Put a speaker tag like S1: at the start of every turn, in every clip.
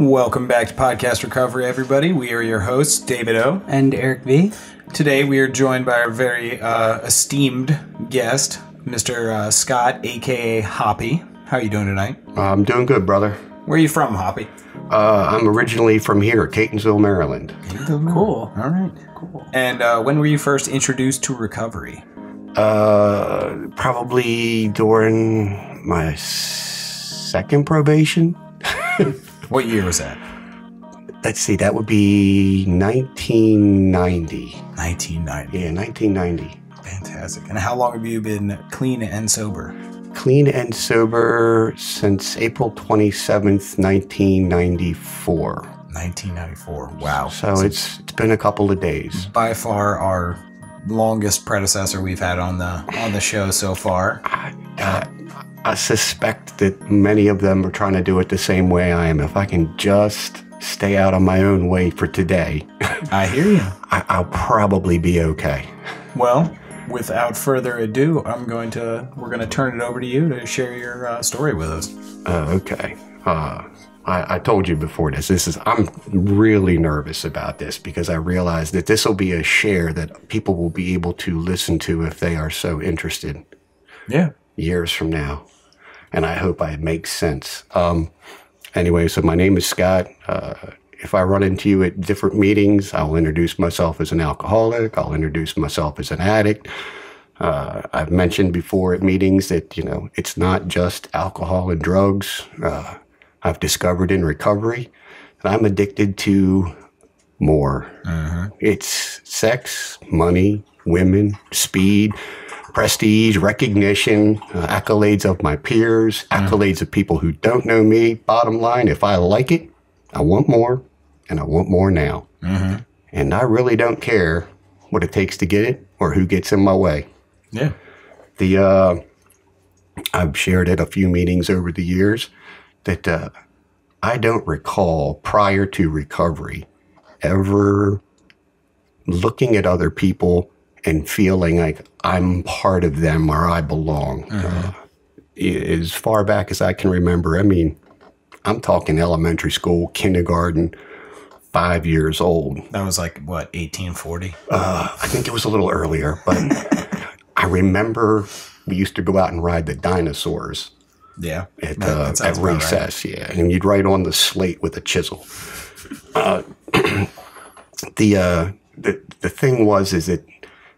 S1: Welcome back to Podcast Recovery, everybody. We are your hosts, David O.
S2: And Eric V.
S1: Today we are joined by our very uh, esteemed guest, Mr. Uh, Scott, aka Hoppy. How are you doing tonight?
S3: I'm doing good, brother.
S1: Where are you from, Hoppy?
S3: Uh, I'm originally from here, Catonsville, Maryland.
S2: Cool.
S1: All right.
S2: Cool.
S1: And uh, when were you first introduced to recovery?
S3: Uh, probably during my second probation.
S1: What year was that?
S3: Let's see, that would be 1990.
S1: 1990.
S3: Yeah, 1990.
S1: Fantastic. And how long have you been clean and sober?
S3: Clean and sober since April 27th, 1994.
S1: 1994. Wow.
S3: So it's it's been a couple of days.
S1: by far our longest predecessor we've had on the on the show so far.
S3: Uh, I suspect that many of them are trying to do it the same way I am. If I can just stay out of my own way for today,
S1: I hear you.
S3: I, I'll probably be okay.
S1: Well, without further ado, I'm going to we're going to turn it over to you to share your uh, story with us.
S3: Uh, okay. Uh, I, I told you before this. This is I'm really nervous about this because I realize that this will be a share that people will be able to listen to if they are so interested
S1: Yeah.
S3: years from now. And I hope I make sense. Um, anyway, so my name is Scott. Uh, if I run into you at different meetings, I'll introduce myself as an alcoholic. I'll introduce myself as an addict. Uh, I've mentioned before at meetings that, you know, it's not just alcohol and drugs. Uh, I've discovered in recovery that I'm addicted to more. It's sex, money, women, speed, prestige, recognition, uh, accolades of my peers, accolades of people who don't know me. Bottom line, if I like it, I want more, and I want more now. And I really don't care what it takes to get it or who gets in my way.
S1: Yeah.
S3: The uh, I've shared at a few meetings over the years that uh, I don't recall prior to recovery ever looking at other people and feeling like I'm part of them or I belong. Uh, as far back as I can remember, I mean, I'm talking elementary school, kindergarten, five years old.
S1: That was like what 1840.
S3: Uh, I think it was a little earlier, but I remember we used to go out and ride the dinosaurs
S1: Yeah.
S3: at, uh, at
S1: about right.
S3: recess. Yeah, and you'd write on the slate with a chisel. Uh, the uh, the the thing was is that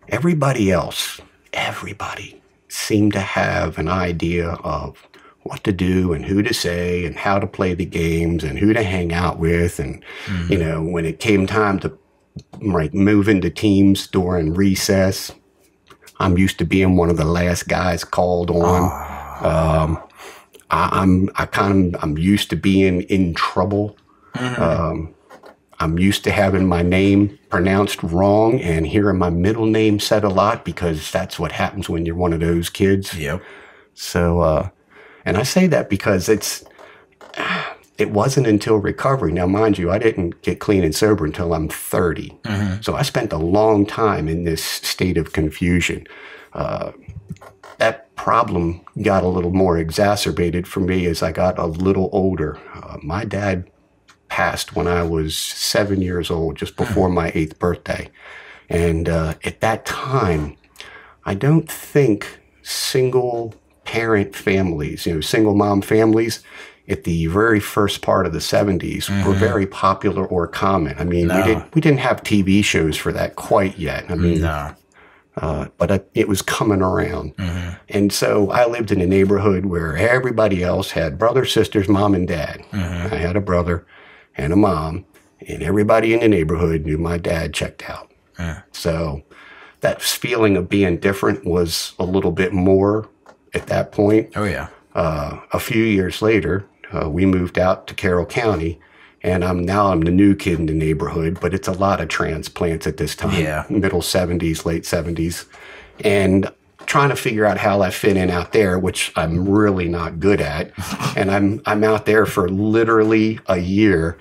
S3: everybody else, everybody seemed to have an idea of what to do and who to say and how to play the games and who to hang out with. And
S1: Mm-hmm.
S3: you know when it came time to like move into teams during recess i'm used to being one of the last guys called on. Um, I, i'm i kind of i'm used to being in trouble. Um, i'm used to having my name pronounced wrong and hearing my middle name said a lot because that's what happens when you're one of those kids
S1: Yep.
S3: so, uh, and I say that because it's, it wasn't until recovery. Now, mind you, I didn't get clean and sober until I'm 30. So I spent a long time in this state of confusion. Uh, that problem got a little more exacerbated for me as I got a little older. Uh, my dad passed when I was seven years old, just before my eighth birthday. And uh, at that time, I don't think single parent families, you know, single mom families at the very first part of the 70s were very popular or common. I mean, we, didn't, we didn't have TV shows for that quite yet. I mean,
S1: No.
S3: uh, but it, it was coming around. And so I lived in a neighborhood where everybody else had brothers, sisters, mom, and dad. I had a brother and a mom, and everybody in the neighborhood knew my dad checked out. So that feeling of being different was a little bit more at that point.
S1: Oh yeah.
S3: Uh, a few years later, uh, we moved out to Carroll County, and I'm now I'm the new kid in the neighborhood. But it's a lot of transplants at this time,
S1: Yeah.
S3: middle '70s, late '70s, and trying to figure out how I fit in out there, which I'm really not good at. and I'm I'm out there for literally a year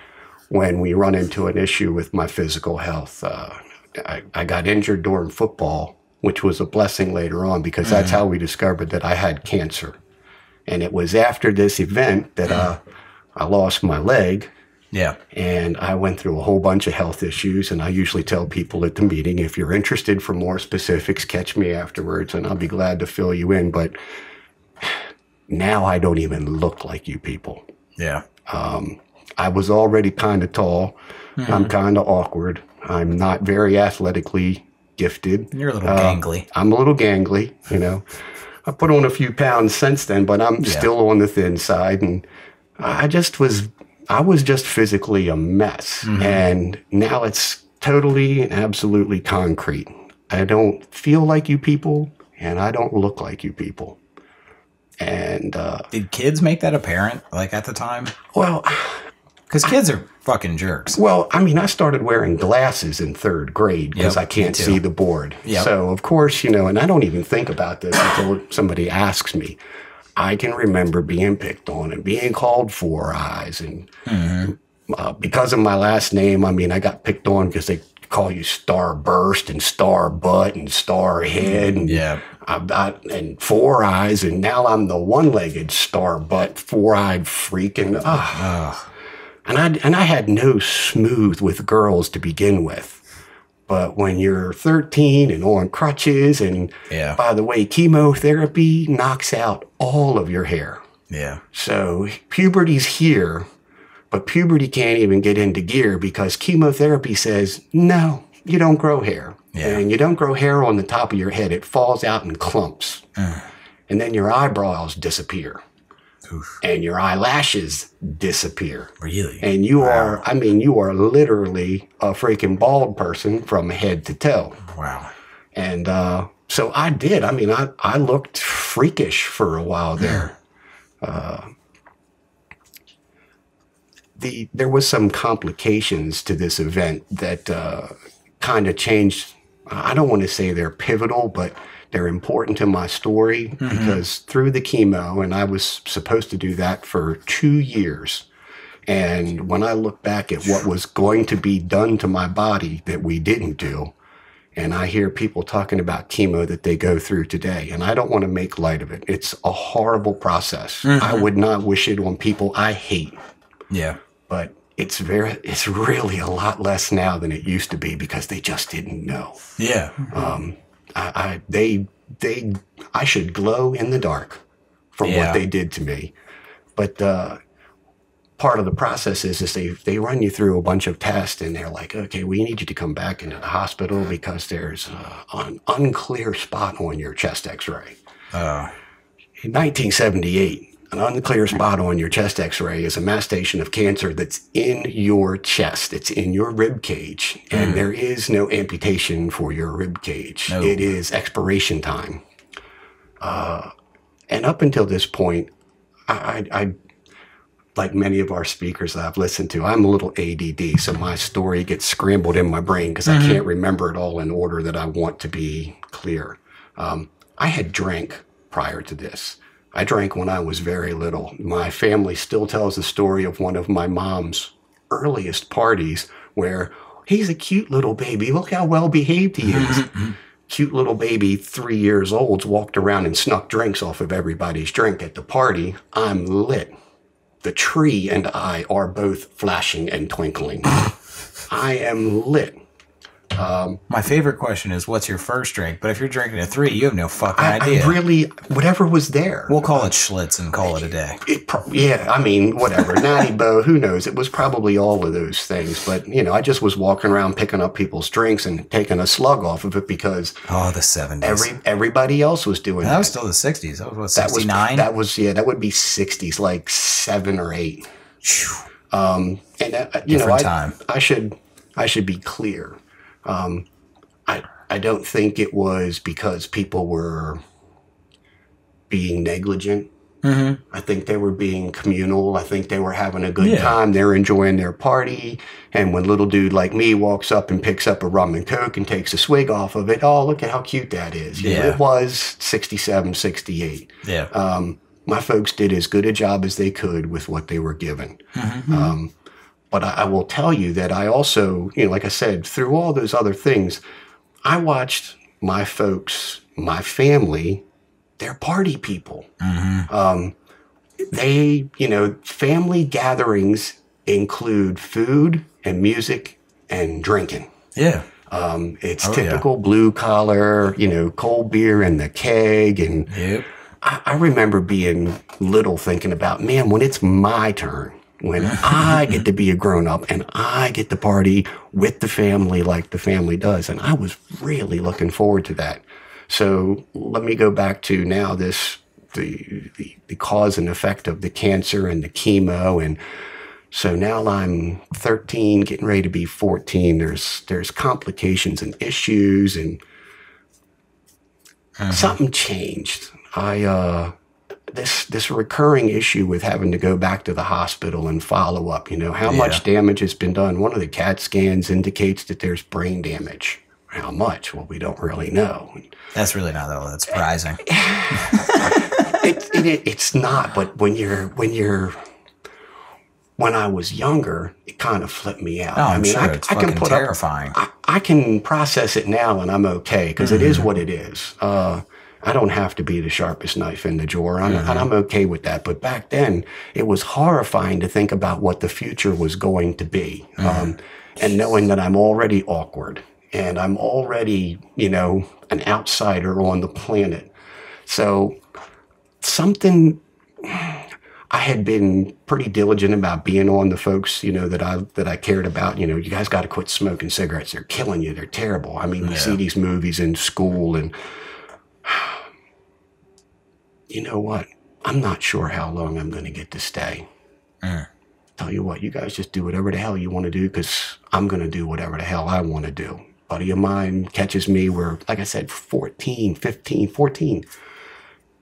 S3: when we run into an issue with my physical health. Uh, I, I got injured during football, which was a blessing later on because that's how we discovered that I had cancer. And it was after this event that uh, I lost my leg
S1: Yeah.
S3: And I went through a whole bunch of health issues. And I usually tell people at the meeting if you're interested for more specifics, catch me afterwards and I'll be glad to fill you in. But now I don't even look like you people.
S1: Yeah.
S3: I was already kind of tall.
S1: Mm-hmm.
S3: I'm kind of awkward. I'm not very athletically gifted.
S1: You're a little
S3: Uh,
S1: gangly.
S3: I'm a little gangly, you know. I put on a few pounds since then, but I'm still on the thin side. And I just was, I was just physically a mess. And now it's totally and absolutely concrete. I don't feel like you people, and I don't look like you people. And, uh,
S1: Did kids make that apparent, like at the time?
S3: well,
S1: Because kids are fucking jerks.
S3: Well, I mean, I started wearing glasses in third grade because
S1: Yep,
S3: I can't see the board.
S1: Yep.
S3: So, of course, you know, and I don't even think about this until somebody asks me. I can remember being picked on and being called four eyes. And uh, because of my last name, I mean, I got picked on because they call you Starburst and Star Butt and Star Head. And
S1: Yeah.
S3: I've got and four eyes, and now I'm the one-legged star butt, four-eyed freak, and ah, and I and I had no smooth with girls to begin with. But when you're 13 and on crutches, and
S1: Yeah.
S3: by the way, chemotherapy knocks out all of your hair.
S1: Yeah.
S3: So puberty's here, but puberty can't even get into gear because chemotherapy says, no, you don't grow hair.
S1: Yeah.
S3: And you don't grow hair on the top of your head. It falls out in clumps. Mm. And then your eyebrows disappear.
S1: Oof.
S3: And your eyelashes disappear.
S1: Really?
S3: And you are, I mean, you are literally a freaking bald person from head to toe.
S1: wow.
S3: And uh, so I did. I mean, I, I looked freakish for a while there. Uh, the there was some complications to this event that uh, kind of changed. I don't want to say they're pivotal, but they're important to my story mm-hmm. because through the chemo, and I was supposed to do that for two years. And when I look back at what was going to be done to my body that we didn't do, and I hear people talking about chemo that they go through today, and I don't want to make light of it. It's a horrible process. I mm-hmm. would not wish it on people I hate,
S1: Yeah.
S3: but it's very, it's really a lot less now than it used to be because they just didn't know.
S1: Yeah.
S3: Um, I, I they, they, I should glow in the dark from
S1: Yeah.
S3: what they did to me, but uh, part of the process is is they they run you through a bunch of tests and they're like, okay, we need you to come back into the hospital because there's uh, an unclear spot on your chest X-ray.
S1: Uh,
S3: In 1978, an unclear spot on your chest X-ray is a mass station of cancer that's in your chest. It's in your rib cage, and there is no amputation for your rib cage.
S1: No.
S3: It is expiration time. Uh, and up until this point, I, I, I like many of our speakers that I've listened to, I'm a little ADD, so my story gets scrambled in my brain because I can't remember it all in order that I want to be clear. Um, I had drank prior to this. I drank when I was very little. My family still tells the story of one of my mom's earliest parties where he's a cute little baby. Look how well behaved he is. cute little baby, three years old, walked around and snuck drinks off of everybody's drink at the party. I'm lit. The tree and I are both flashing and twinkling. I am lit.
S1: My favorite question is, what's your first drink? But if you're drinking a three, you have no fucking
S3: I,
S1: idea.
S3: I really, whatever was there.
S1: we'll call it Schlitz and call it a day.
S3: It pro- yeah, I mean, whatever. Natty Boh, who knows? It was probably all of those things. But, you know, I just was walking around picking up people's drinks and taking a slug off of it because
S1: Oh, the 70s.
S3: every everybody else was doing
S1: that
S3: that.
S1: was still the 60s. That was what,
S3: That was
S1: 69?
S3: that was yeah, that would be 60s, like seven or eight. Um, and uh, you know, I,
S1: time.
S3: I should I should be clear. Um, I I don't think it was because people were being negligent.
S1: Mm-hmm.
S3: I think they were being communal. I think they were having a good
S1: Yeah.
S3: time. They're enjoying their party. And when little dude like me walks up and picks up a rum and coke and takes a swig off of it, oh, look at how cute that is. You know,
S1: Yeah.
S3: it was 67, 68
S1: Yeah.
S3: um, my folks did as good a job as they could with what they were given. Um, but I, I will tell you that I also, you know, like I said, through all those other things, I watched my folks, my family, they're party people. Um, they, you know, family gatherings include food and music and drinking.
S1: Yeah.
S3: Um, it's
S1: yeah.
S3: typical blue collar, you know, cold beer in the keg. And
S1: Yep.
S3: I, I remember being little thinking about, man, when it's my turn, when I get to be a grown up and I get to party with the family like the family does. And I was really looking forward to that. So let me go back to now this the, the, the cause and effect of the cancer and the chemo and so now I'm 13, getting ready to be 14. There's there's complications and issues, and something changed. I uh, this this recurring issue with having to go back to the hospital and follow up. You know how much damage has been done. One of the CAT scans indicates that there's brain damage. How much? Well, we don't really know.
S1: That's really not all that surprising.
S3: it, it, it, it's not, but when you're when you're when I was younger, it kind of flipped me out.
S1: Oh, I'm
S3: I mean,
S1: sure
S3: I,
S1: it's
S3: I can put
S1: terrifying.
S3: up. I, I can process it now, and I'm okay because is what it is. Uh, I don't have to be the sharpest knife in the drawer, I'm, and I'm okay with that. But back then, it was horrifying to think about what the future was going to be, um, and knowing that I'm already awkward and I'm already, you know, an outsider on the planet. So something I had been pretty diligent about being on the folks, you know, that I that I cared about. You know, you guys got to quit smoking cigarettes. They're killing you. They're terrible. I mean, we see these movies in school, and you know what? I'm not sure how long I'm going to get to stay. Mm. Tell you what, you guys just do whatever the hell you want to do because I'm going to do whatever the hell I want to do. Buddy of mine catches me where, like I said, 14, 15, 14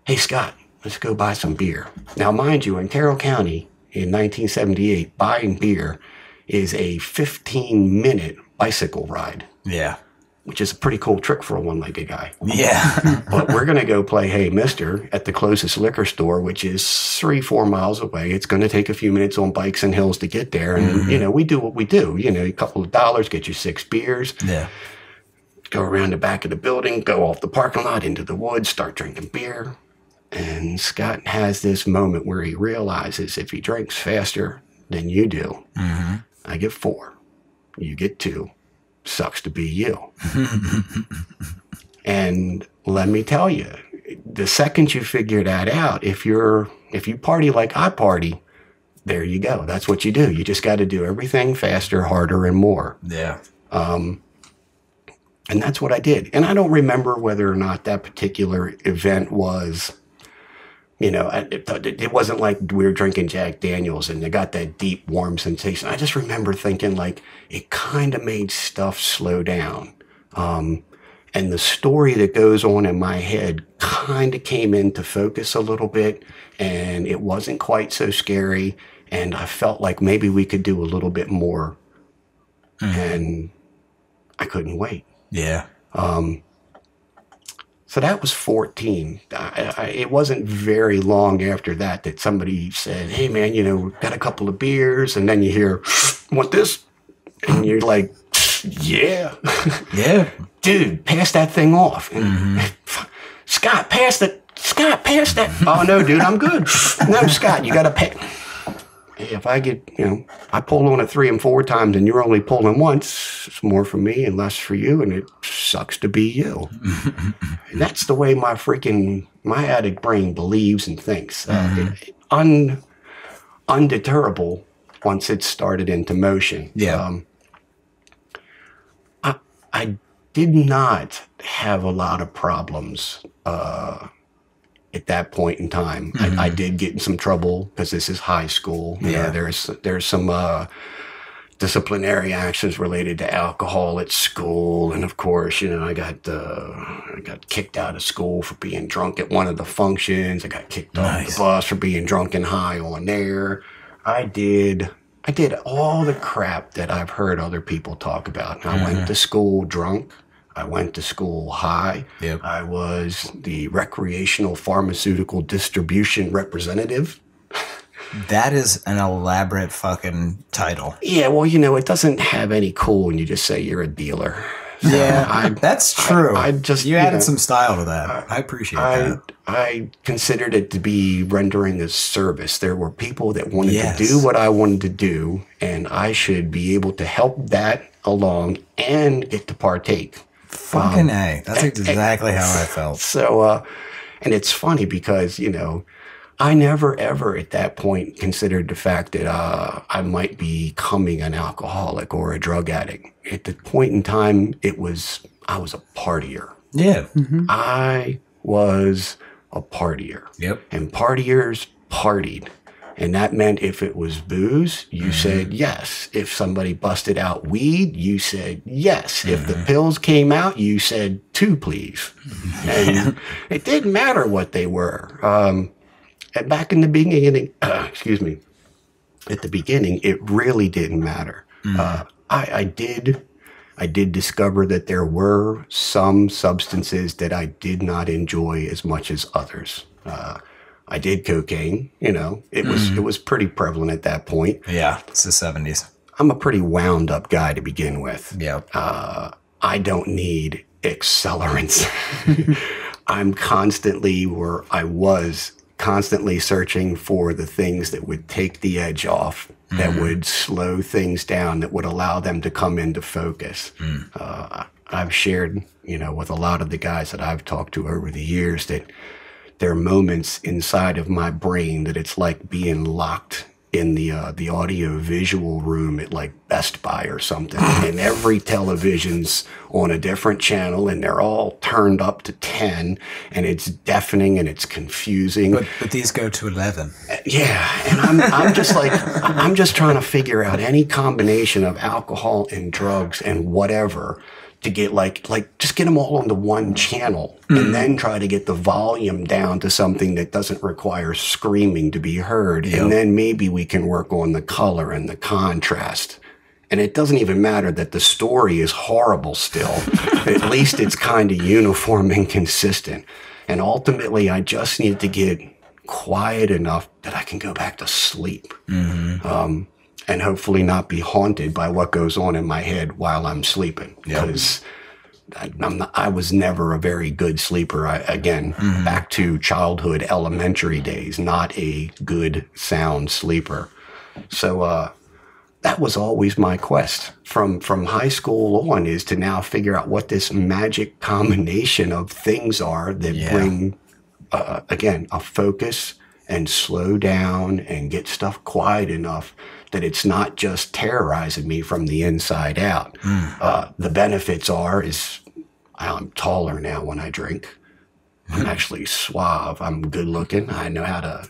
S3: hey Scott, let's go buy some beer. Now, mind you, in Carroll County in 1978, buying beer is a 15 minute bicycle ride,
S1: Yeah.
S3: Which is a pretty cool trick for a one legged guy.
S1: Yeah.
S3: but we're going to go play Hey Mister at the closest liquor store, which is three, four miles away. It's going to take a few minutes on bikes and hills to get there. And, mm-hmm. you know, we do what we do. You know, a couple of dollars, get you six beers,
S1: yeah.
S3: go around the back of the building, go off the parking lot into the woods, start drinking beer. And Scott has this moment where he realizes if he drinks faster than you do, mm-hmm. I get four, you get two. Sucks to be you. and let me tell you, the second you figure that out, if you're if you party like I party, there you go. That's what you do. You just got to do everything faster, harder, and more.
S1: Yeah.
S3: Um, And that's what I did. And I don't remember whether or not that particular event was, you know, I- it, it wasn't like we were drinking Jack Daniels and it got that deep, warm sensation. I just remember thinking like it kind of made stuff slow down. Um, and the story that goes on in my head kind of came into focus a little bit and it wasn't quite so scary. And I felt like maybe we could do a little bit more. And I couldn't wait.
S1: Yeah.
S3: So that was 14. I, I, it wasn't very long after that that somebody said, Hey, man, you know, we've got a couple of beers. And then you hear, Want this? And you're like, Yeah.
S1: Yeah.
S3: Dude, pass that thing off. And, mm-hmm. Scott, pass the. Scott, pass that. oh, no, dude, I'm good. No, Scott, you got to pay. If I get, you know, I pull on it three and four times and you're only pulling once, it's more for me and less for you, and it sucks to be you. And that's the way my freaking my addict brain believes and thinks. Uh, it- un, undeterrable once it's started into motion.
S1: Yeah.
S3: Um, I I did not have a lot of problems uh, at that point in time. I, I did get in some trouble because this is high school. You know,
S1: Yeah.
S3: there's there's some. Uh, disciplinary actions related to alcohol at school, and of course, you know, I got uh, I got kicked out of school for being drunk at one of the functions. I got kicked off the bus for being drunk and high on there. I did I did all the crap that I've heard other people talk about. I went to school drunk. I went to school high.
S1: Yep.
S3: I was the recreational pharmaceutical distribution representative.
S1: That is an elaborate fucking title.
S3: Yeah, well, you know, it doesn't have any cool when you just say you're a dealer.
S1: Yeah,
S3: I-
S1: that's true.
S3: I just,
S1: you
S3: you
S1: added
S3: know,
S1: some style to that. I appreciate
S3: I
S1: that.
S3: I considered it to be rendering a service. There were people that wanted
S1: Yes.
S3: to do what I wanted to do, and I should be able to help that along and get to partake.
S1: Fucking a. That's exactly how I felt.
S3: So, uh, and it's funny because, you know, I never ever at that point considered the fact that uh, I might be becoming an alcoholic or a drug addict. At the point in time, it was, I was a partier.
S1: Yeah.
S3: I was a partier.
S1: Yep.
S3: And partiers partied. And that meant if it was booze, you said yes. If somebody busted out weed, you said yes. If the pills came out, you said two, please. And it didn't matter what they were. Um, and back in the beginning, excuse me, at the beginning, it really didn't matter. Uh, I, I did, I did discover that there were some substances that I did not enjoy as much as others. Uh, I did cocaine. You know, it was it was pretty prevalent at that point.
S1: Yeah. It's the 70s.
S3: I'm a pretty wound up guy to begin with.
S1: Yep.
S3: Uh, I don't need accelerants. I'm constantly, or I was constantly searching for the things that would take the edge off, that would slow things down, that would allow them to come into focus. Uh, I've shared, you know, with a lot of the guys that I've talked to over the years that there are moments inside of my brain that it's like being locked in the uh, the audio visual room at like Best Buy or something, and every television's on a different channel, and they're all turned up to ten, and it's deafening and it's confusing.
S1: But but these go to 11.
S3: Yeah, and I'm I'm just like I'm just trying to figure out any combination of alcohol and drugs and whatever to get like like just get them all onto one channel and then try to get the volume down to something that doesn't require screaming to be heard and then maybe we can work on the color and the contrast. And it doesn't even matter that the story is horrible still. At least it's kind of uniform and consistent. And ultimately, I just need to get quiet enough that I can go back to sleep. Um, and hopefully not be haunted by what goes on in my head while I'm sleeping. Because I, I'm I was never a very good sleeper. I, again, back to childhood, elementary days, not a good, sound sleeper. So, uh, that was always my quest from from high school on is to now figure out what this magic combination of things are that
S1: Yeah.
S3: bring uh, again a focus and slow down and get stuff quiet enough that it's not just terrorizing me from the inside out. Uh, the benefits are is I'm taller now when I drink. I'm actually suave. I'm good looking. I know how to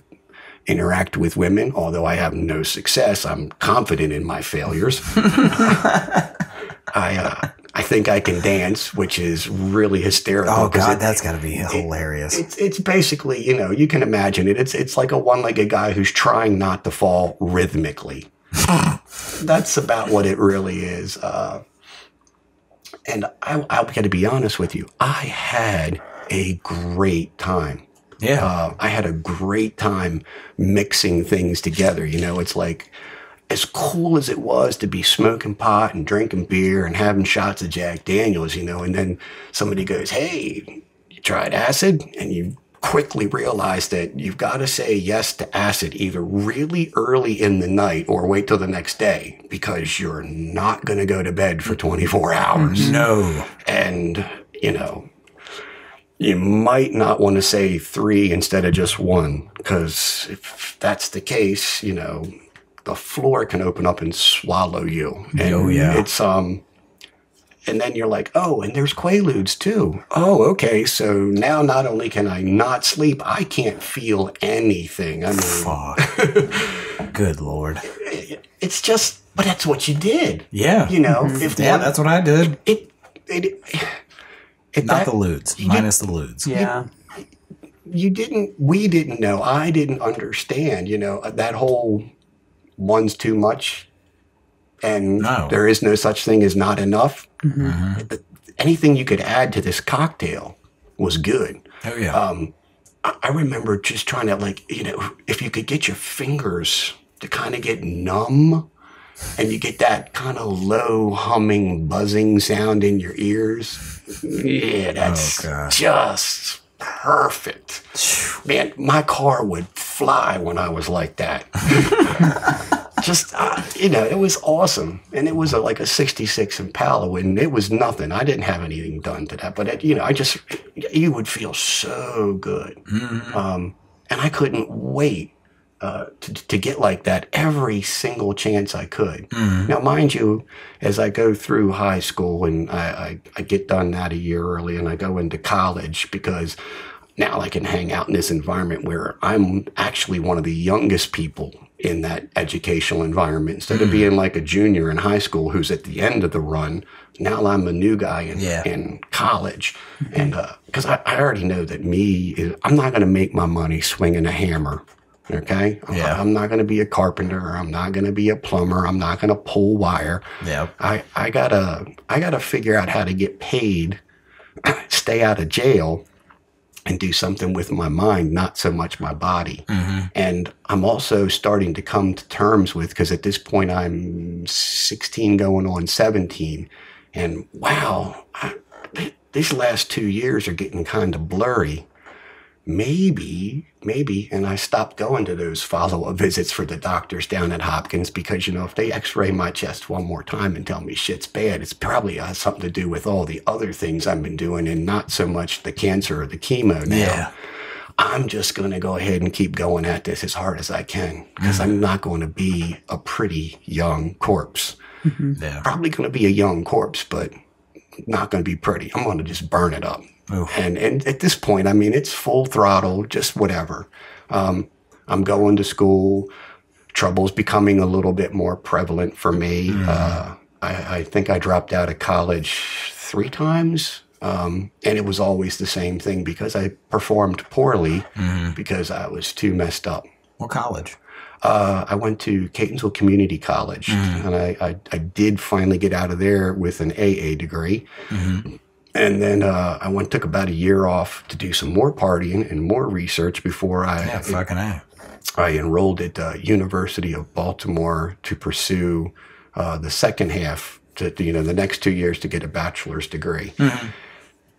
S3: interact with women, although I have no success. I'm confident in my failures. I uh, I think I can dance, which is really hysterical.
S1: Oh god,
S3: it-
S1: that's got to be hilarious.
S3: it's it's basically you know you can imagine it. It's it's like a one-legged guy who's trying not to fall rhythmically. That's about what it really is. Uh, and I, I'll got to be honest with you. I had a great time.
S1: yeah.
S3: Uh, I had a great time mixing things together. You know, it's like as cool as it was to be smoking pot and drinking beer and having shots of Jack Daniels, you know, and then somebody goes, Hey, you tried acid? And you quickly realize that you've got to say yes to acid either really early in the night or wait till the next day because you're not going to go to bed for 24 hours
S1: no.
S3: and you know you might not want to say three instead of just one because if that's the case you know the floor can open up and swallow you and
S1: Oh, yeah.
S3: it's um and then you're like oh and there's quaaludes too oh okay so now not only can i not sleep i can't feel anything i mean
S1: Fuck. Good lord.
S3: it's just but that's what you did
S1: Yeah.
S3: you know if
S1: Yeah,
S3: one-
S1: that's what I did.
S3: it it, it
S1: Not
S3: that-
S1: the ludes, minus the ludes.
S2: Yeah.
S3: you didn't we didn't know i didn't understand you know that whole one's too much and
S1: No.
S3: there is no such thing as not enough But anything you could add to this cocktail was good
S1: Oh yeah.
S3: um, I, I remember just trying to like you know if you could get your fingers to kind of get numb and you get that kind of low humming, buzzing sound in your ears. Yeah, that's
S1: Oh,
S3: just perfect. Man, my car would fly when I was like that. Just, uh, you know, it was awesome. And it was a, like a 66 Impala, and it was nothing. I didn't have anything done to that. But, it, you know, I just, you would feel so good. Um, and I couldn't wait uh, to, to get like that every single chance I could. Now, mind you, as I go through high school and I, I, I get done that a year early and I go into college because now I can hang out in this environment where I'm actually one of the youngest people in that educational environment. Instead of hmm. being like a junior in high school who's at the end of the run, now I'm a new guy in,
S1: Yeah.
S3: in college. Hmm. And uh, because I, I already know that me, is, I'm not going to make my money swinging a hammer. Okay. I'm-
S1: Yeah.
S3: I'm not going to be a carpenter. I'm not going to be a plumber. I'm not going to pull wire.
S1: Yep.
S3: I, I gotta I gotta figure out how to get paid, stay out of jail, and do something with my mind, not so much my body. Mm-hmm. And I'm also starting to come to terms with because at this point I'm 16 going on 17, and wow, I, these last two years are getting kind of blurry maybe, maybe, and I stopped going to those follow up visits for the doctors down at Hopkins because, you know, if they x ray my chest one more time and tell me shit's bad, it's probably has something to do with all the other things I've been doing and not so much the cancer or the chemo now.
S1: Yeah.
S3: I'm just going to go ahead and keep going at this as hard as I can because I'm not going to be a pretty young corpse. Mm-hmm.
S1: Yeah.
S3: Probably going to be a young corpse, but not going to be pretty. I'm going to just burn it up. And and at this point, I mean, it's full throttle, just whatever. Um, I'm going to school. Trouble's becoming a little bit more prevalent for me. Uh, I, I think I dropped out of college three times. Um, and it was always the same thing because I performed poorly because I was too messed up.
S1: What college?
S3: Uh, I went to Catonsville Community College, and I, I, I did finally get out of there with an AA degree. And then uh, I went took about a year off to do some more partying and more research before I
S1: Yeah, fucking A.
S3: I enrolled at uh, University of Baltimore to pursue uh, the second half to you know the next two years to get a bachelor's degree.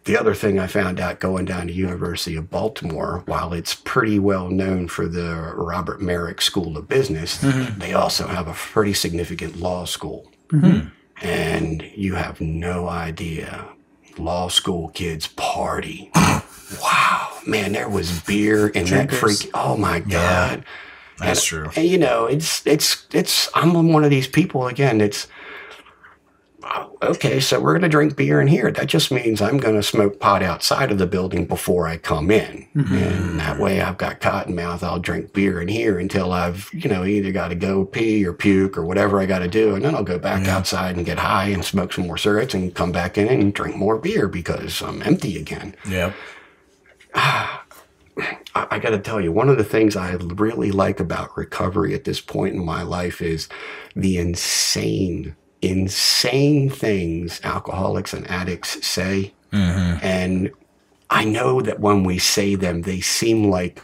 S3: The other thing I found out going down to University of Baltimore, while it's pretty well known for the Robert Merrick School of Business, they also have a pretty significant law school. And you have no idea. Law school kids party. wow, man, there was beer and that
S1: Drinkers.
S3: freak. Oh my God.
S1: That's
S3: And-
S1: true.
S3: And you know, it's it's it's. I'm one of these people again. It's oh, okay. So we're gonna drink beer in here. That just means I'm gonna smoke pot outside of the building before I come in, and mm-hmm. that way I've got cotton mouth. I'll drink beer in here until I've you know either got to go pee or puke or whatever I got to do, and then I'll go back outside and get high and smoke some more cigarettes and come back in and drink more beer because I'm empty again.
S1: Yep.
S3: I, I got to tell you, one of the things I really like about recovery at this point in my life is the insane, insane things alcoholics and addicts say. Mm-hmm. And I know that when we say them, they seem like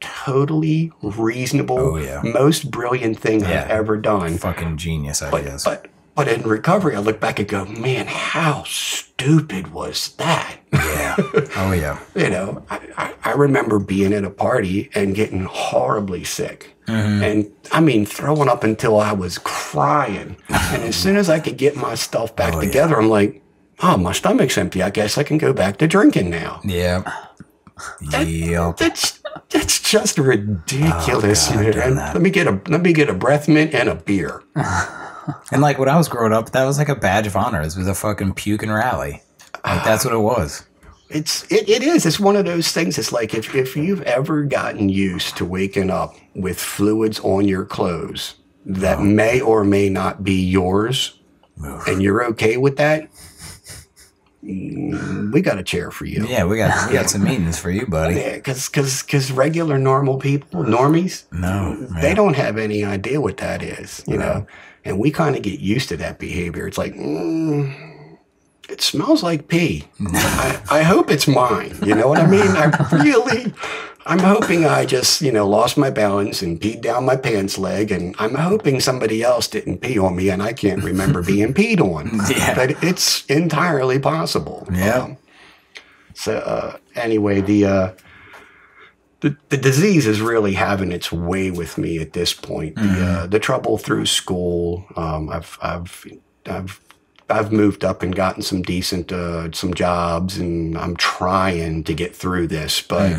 S3: totally reasonable,
S1: Oh, yeah.
S3: most brilliant thing
S1: Yeah.
S3: I've ever done.
S1: Fucking genius ideas.
S3: But but in recovery, I look back and go, man, how stupid was that?
S1: yeah. Oh yeah.
S3: you know, I, I, remember being at a party and getting horribly sick. Mm-hmm. And I mean, throwing up until I was crying. and as soon as I could get my stuff back
S1: Oh, yeah.
S3: together, I'm like, oh, my stomach's empty. I guess I can go back to drinking now.
S1: Yep. Yep.
S3: That's that's just ridiculous,
S1: Oh, God, I've done
S3: man. Let me get a let me get a breath mint and a beer.
S1: And like when I was growing up, that was like a badge of honor. It was a fucking puke and rally. Like that's what it was.
S3: It's it, it is. It's one of those things. It's like if, if you've ever gotten used to waking up with fluids on your clothes that may or may not be yours, and you're okay with that, we got a chair for you.
S1: Yeah, we got we got some meetings for you, buddy.
S3: Yeah, because because regular normal people, normies,
S1: No,
S3: they don't have any idea what that is, you know. And we kind of get used to that behavior. It's like, mm, it smells like pee. I, I hope it's mine. You know what I mean? I really, I'm hoping I just, you know, lost my balance and peed down my pants leg. And I'm hoping somebody else didn't pee on me and I can't remember being peed on.
S1: Yeah.
S3: But it's entirely possible.
S1: Yeah.
S3: Um, so, uh, anyway, the, uh, the, the disease is really having its way with me at this point. The uh, the trouble through school. Um, I've I've I've I've moved up and gotten some decent uh, some jobs, and I'm trying to get through this. But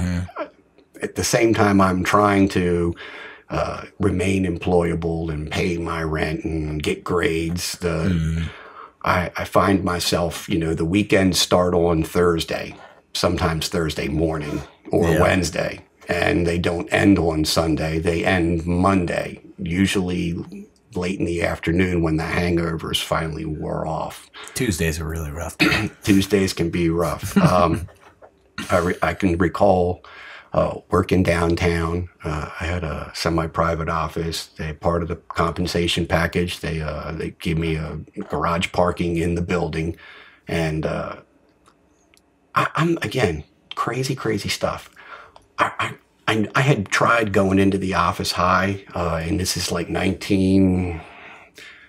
S3: at the same time, I'm trying to uh, remain employable and pay my rent and get grades. The I, I find myself, you know, the weekends start on Thursday, sometimes Thursday morning or
S1: Yeah.
S3: Wednesday, and they don't end on Sunday. They end Monday, usually late in the afternoon when the hangovers finally wore off.
S1: Tuesdays are really rough.
S3: Tuesdays can be rough. Um, I, re- I can recall uh, working downtown. Uh, I had a semi-private office. They part of the compensation package. They uh, they gave me a garage parking in the building, and uh, I, I'm again crazy, crazy stuff. I, I had tried going into the office high, uh, and this is like 19.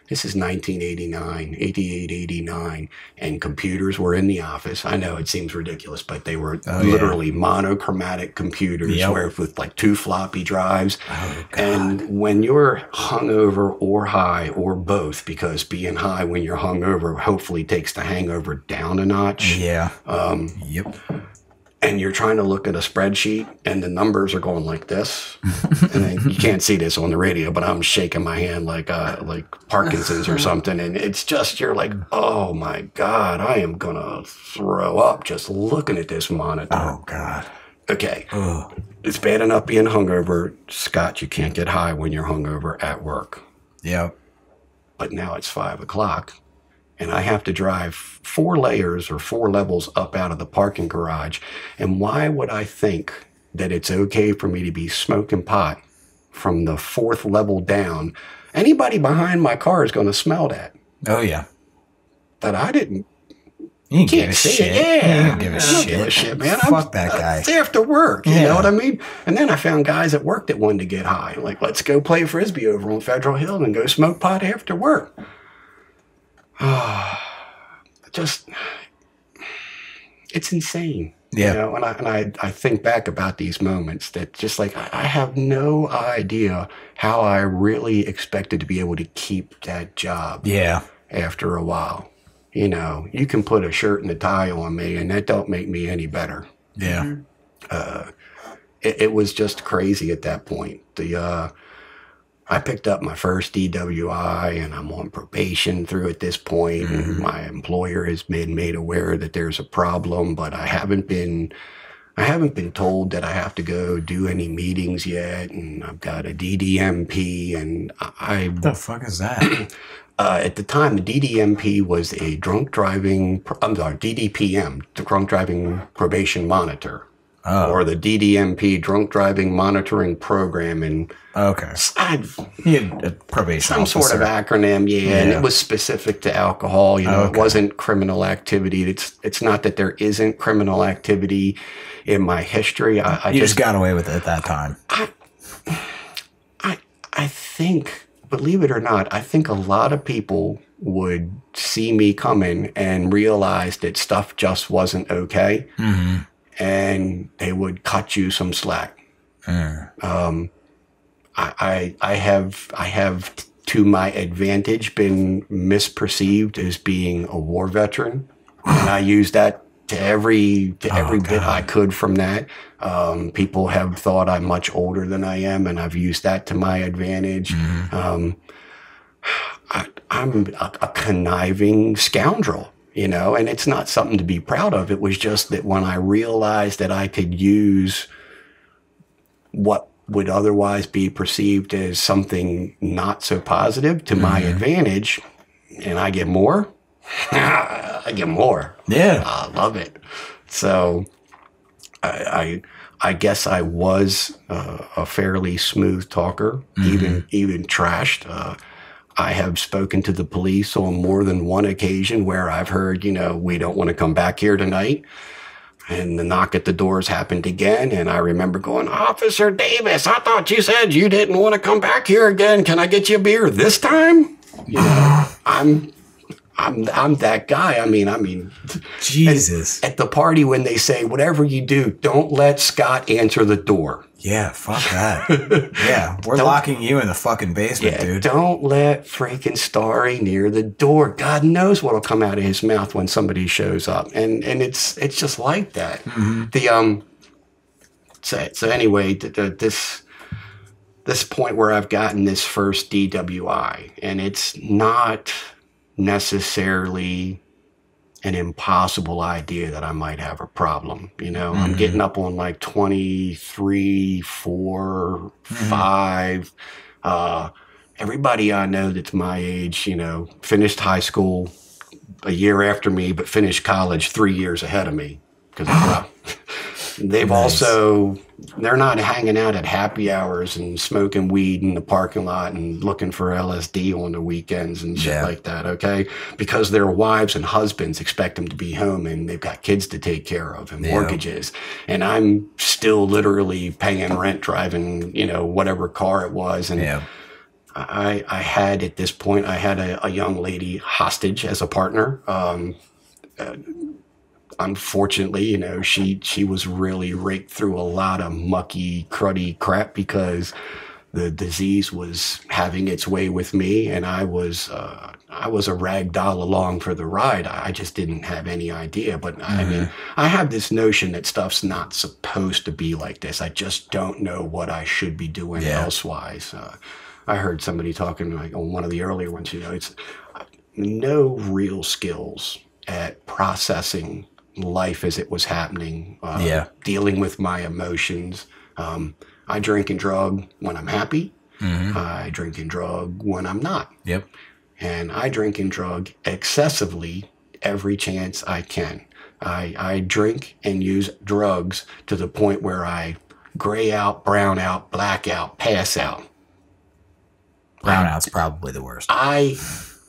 S3: This is 1989, 88, 89, and computers were in the office. I know it seems ridiculous, but they were
S1: Oh, yeah.
S3: literally monochromatic computers
S1: Yep.
S3: where with like two floppy drives.
S1: Oh,
S3: And when you're hungover or high or both, because being high when you're hungover hopefully takes the hangover down a notch
S1: yeah.
S3: um,
S1: Yep.
S3: And you're trying to look at a spreadsheet and the numbers are going like this. And you can't see this on the radio but i'm shaking my hand like uh like parkinson's or something. And it's just you're like oh my god i am gonna throw up just looking at this monitor.
S1: Oh God.
S3: okay.
S1: Ugh.
S3: it's bad enough being hungover. Scott you can't get high when you're hungover at work.
S1: Yeah
S3: but now it's five o'clock and I have to drive four layers or four levels up out of the parking garage. And why would I think that it's okay for me to be smoking pot from the fourth level down? Anybody behind my car is going to smell that.
S1: Oh yeah.
S3: But I didn't.
S1: You
S3: Can't
S1: a
S3: see
S1: shit.
S3: it. Yeah,
S1: You don't give a
S3: I don't
S1: shit.
S3: give a shit, man.
S1: Fuck that uh, guy.
S3: It's after work. You
S1: Yeah.
S3: know what I mean? And then I found guys at work that wanted to get high. Like, let's go play frisbee over on Federal Hill and go smoke pot after work. Just, it's insane.
S1: Yeah.
S3: You know, and I, and I, I think back about these moments that just like, I, I have no idea how I really expected to be able to keep that job
S1: Yeah.
S3: after a while. You know, you can put a shirt and a tie on me, and that don't make me any better.
S1: Yeah.
S3: It, it was just crazy at that point. The uh, I picked up my first DWI, and I'm on probation through at this point. And my employer has been made aware that there's a problem, but I haven't been. I haven't been told that I have to go do any meetings yet, and I've got a DDMP, and I
S1: What the fuck is that?
S3: Uh, at the time, the DDMP was a drunk driving, I'm sorry, DDPM, the drunk driving probation monitor,
S1: Oh.
S3: or the DDMP drunk driving monitoring program. And
S1: Okay.
S3: I,
S1: He had a probation
S3: some sort of acronym, yeah, and it was specific to alcohol. You know,
S1: Okay.
S3: it wasn't criminal activity. It's it's not that there isn't criminal activity in my history. I, I
S1: You
S3: just
S1: just got away with it at that time.
S3: I I think, believe it or not, I think a lot of people would see me coming and realize that stuff just wasn't okay,
S1: Mm-hmm.
S3: And they would cut you some slack. Um, I, I I have I have to my advantage been misperceived as being a war veteran, and I use that to every to every bit I could from that. Um, people have thought I'm much older than I am, and I've used that to my advantage. Um, I, I'm a, a conniving scoundrel, you know, and it's not something to be proud of. It was just that when I realized that I could use what would otherwise be perceived as something not so positive to my advantage, and I get more, I get more.
S1: Yeah.
S3: I love it. So I, I, I guess I was uh, a fairly smooth talker, even even trashed. Uh, I have spoken to the police on more than one occasion where I've heard, you know, we don't want to come back here tonight. And the knock at the doors happened again. And I remember going, Officer Davis, I thought you said you didn't want to come back here again. Can I get you a beer this time? You know, I'm. I'm I'm that guy. I mean, I mean,
S1: Jesus.
S3: at the party when they say whatever you do, don't let Scott answer the door.
S1: Yeah, fuck that. yeah, we're locking you in the fucking basement,
S3: Yeah,
S1: dude.
S3: don't let freaking Starry near the door. God knows what'll come out of his mouth when somebody shows up, and and it's it's just like that. The um. So so anyway, the, the, this this point where I've gotten this first DWI, and it's not necessarily an impossible idea that I might have a problem. You know, I'm getting up on like 23, 4, 5. Uh, everybody I know that's my age, you know, finished high school a year after me, but finished college three years ahead of me. Because they've
S1: Nice.
S3: also, they're not hanging out at happy hours and smoking weed in the parking lot and looking for LSD on the weekends and shit
S1: Yeah.
S3: like that, okay? Because their wives and husbands expect them to be home and they've got kids to take care of and
S1: Yeah.
S3: mortgages. And I'm still literally paying rent, driving, you know, whatever car it was. And
S1: Yeah.
S3: I, I had at this point, I had a, a young lady hostage as a partner. Um, uh, unfortunately, you know, she she was really raked through a lot of mucky, cruddy crap because the disease was having its way with me, and I was uh, I was a rag doll along for the ride. I just didn't have any idea. But I mean, I have this notion that stuff's not supposed to be like this. I just don't know what I should be doing
S1: Yeah.
S3: elsewise. Uh, I heard somebody talking like on one of the earlier ones. You know, it's uh, no real skills at processing life as it was happening. Uh,
S1: Yeah.
S3: dealing with my emotions. Um, I drink and drug when I'm happy. I drink and drug when I'm not.
S1: Yep.
S3: And I drink and drug excessively every chance I can. I, I drink and use drugs to the point where I gray out, brown out, black out, pass out.
S1: Brownout's probably the worst.
S3: I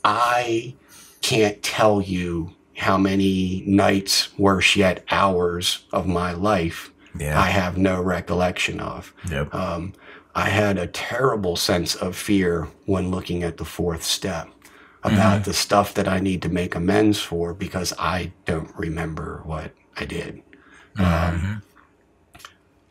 S3: I can't tell you how many nights, worse yet, hours of my life
S1: Yeah.
S3: I have no recollection of.
S1: Yep.
S3: Um, I had a terrible sense of fear when looking at the fourth step about the stuff that I need to make amends for because I don't remember what I did. Um,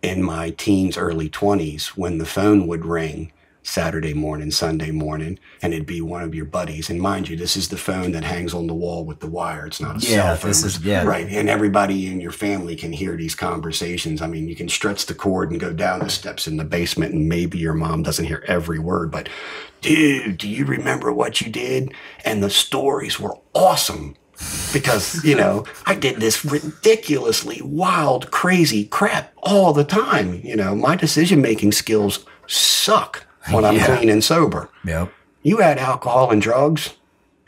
S3: in my teens, early 20s, when the phone would ring Saturday morning, Sunday morning, and it'd be one of your buddies. And mind you, this is the phone that hangs on the wall with the wire. It's not a
S1: Yeah,
S3: cell phone.
S1: this is- yeah.
S3: Right. And everybody in your family can hear these conversations. I mean, you can stretch the cord and go down the steps in the basement, and maybe your mom doesn't hear every word, but dude, do you remember what you did? And the stories were awesome because you know I did this ridiculously wild, crazy crap all the time. You know, my decision making skills suck when I'm
S1: Yeah.
S3: clean and sober.
S1: Yep.
S3: You add alcohol and drugs,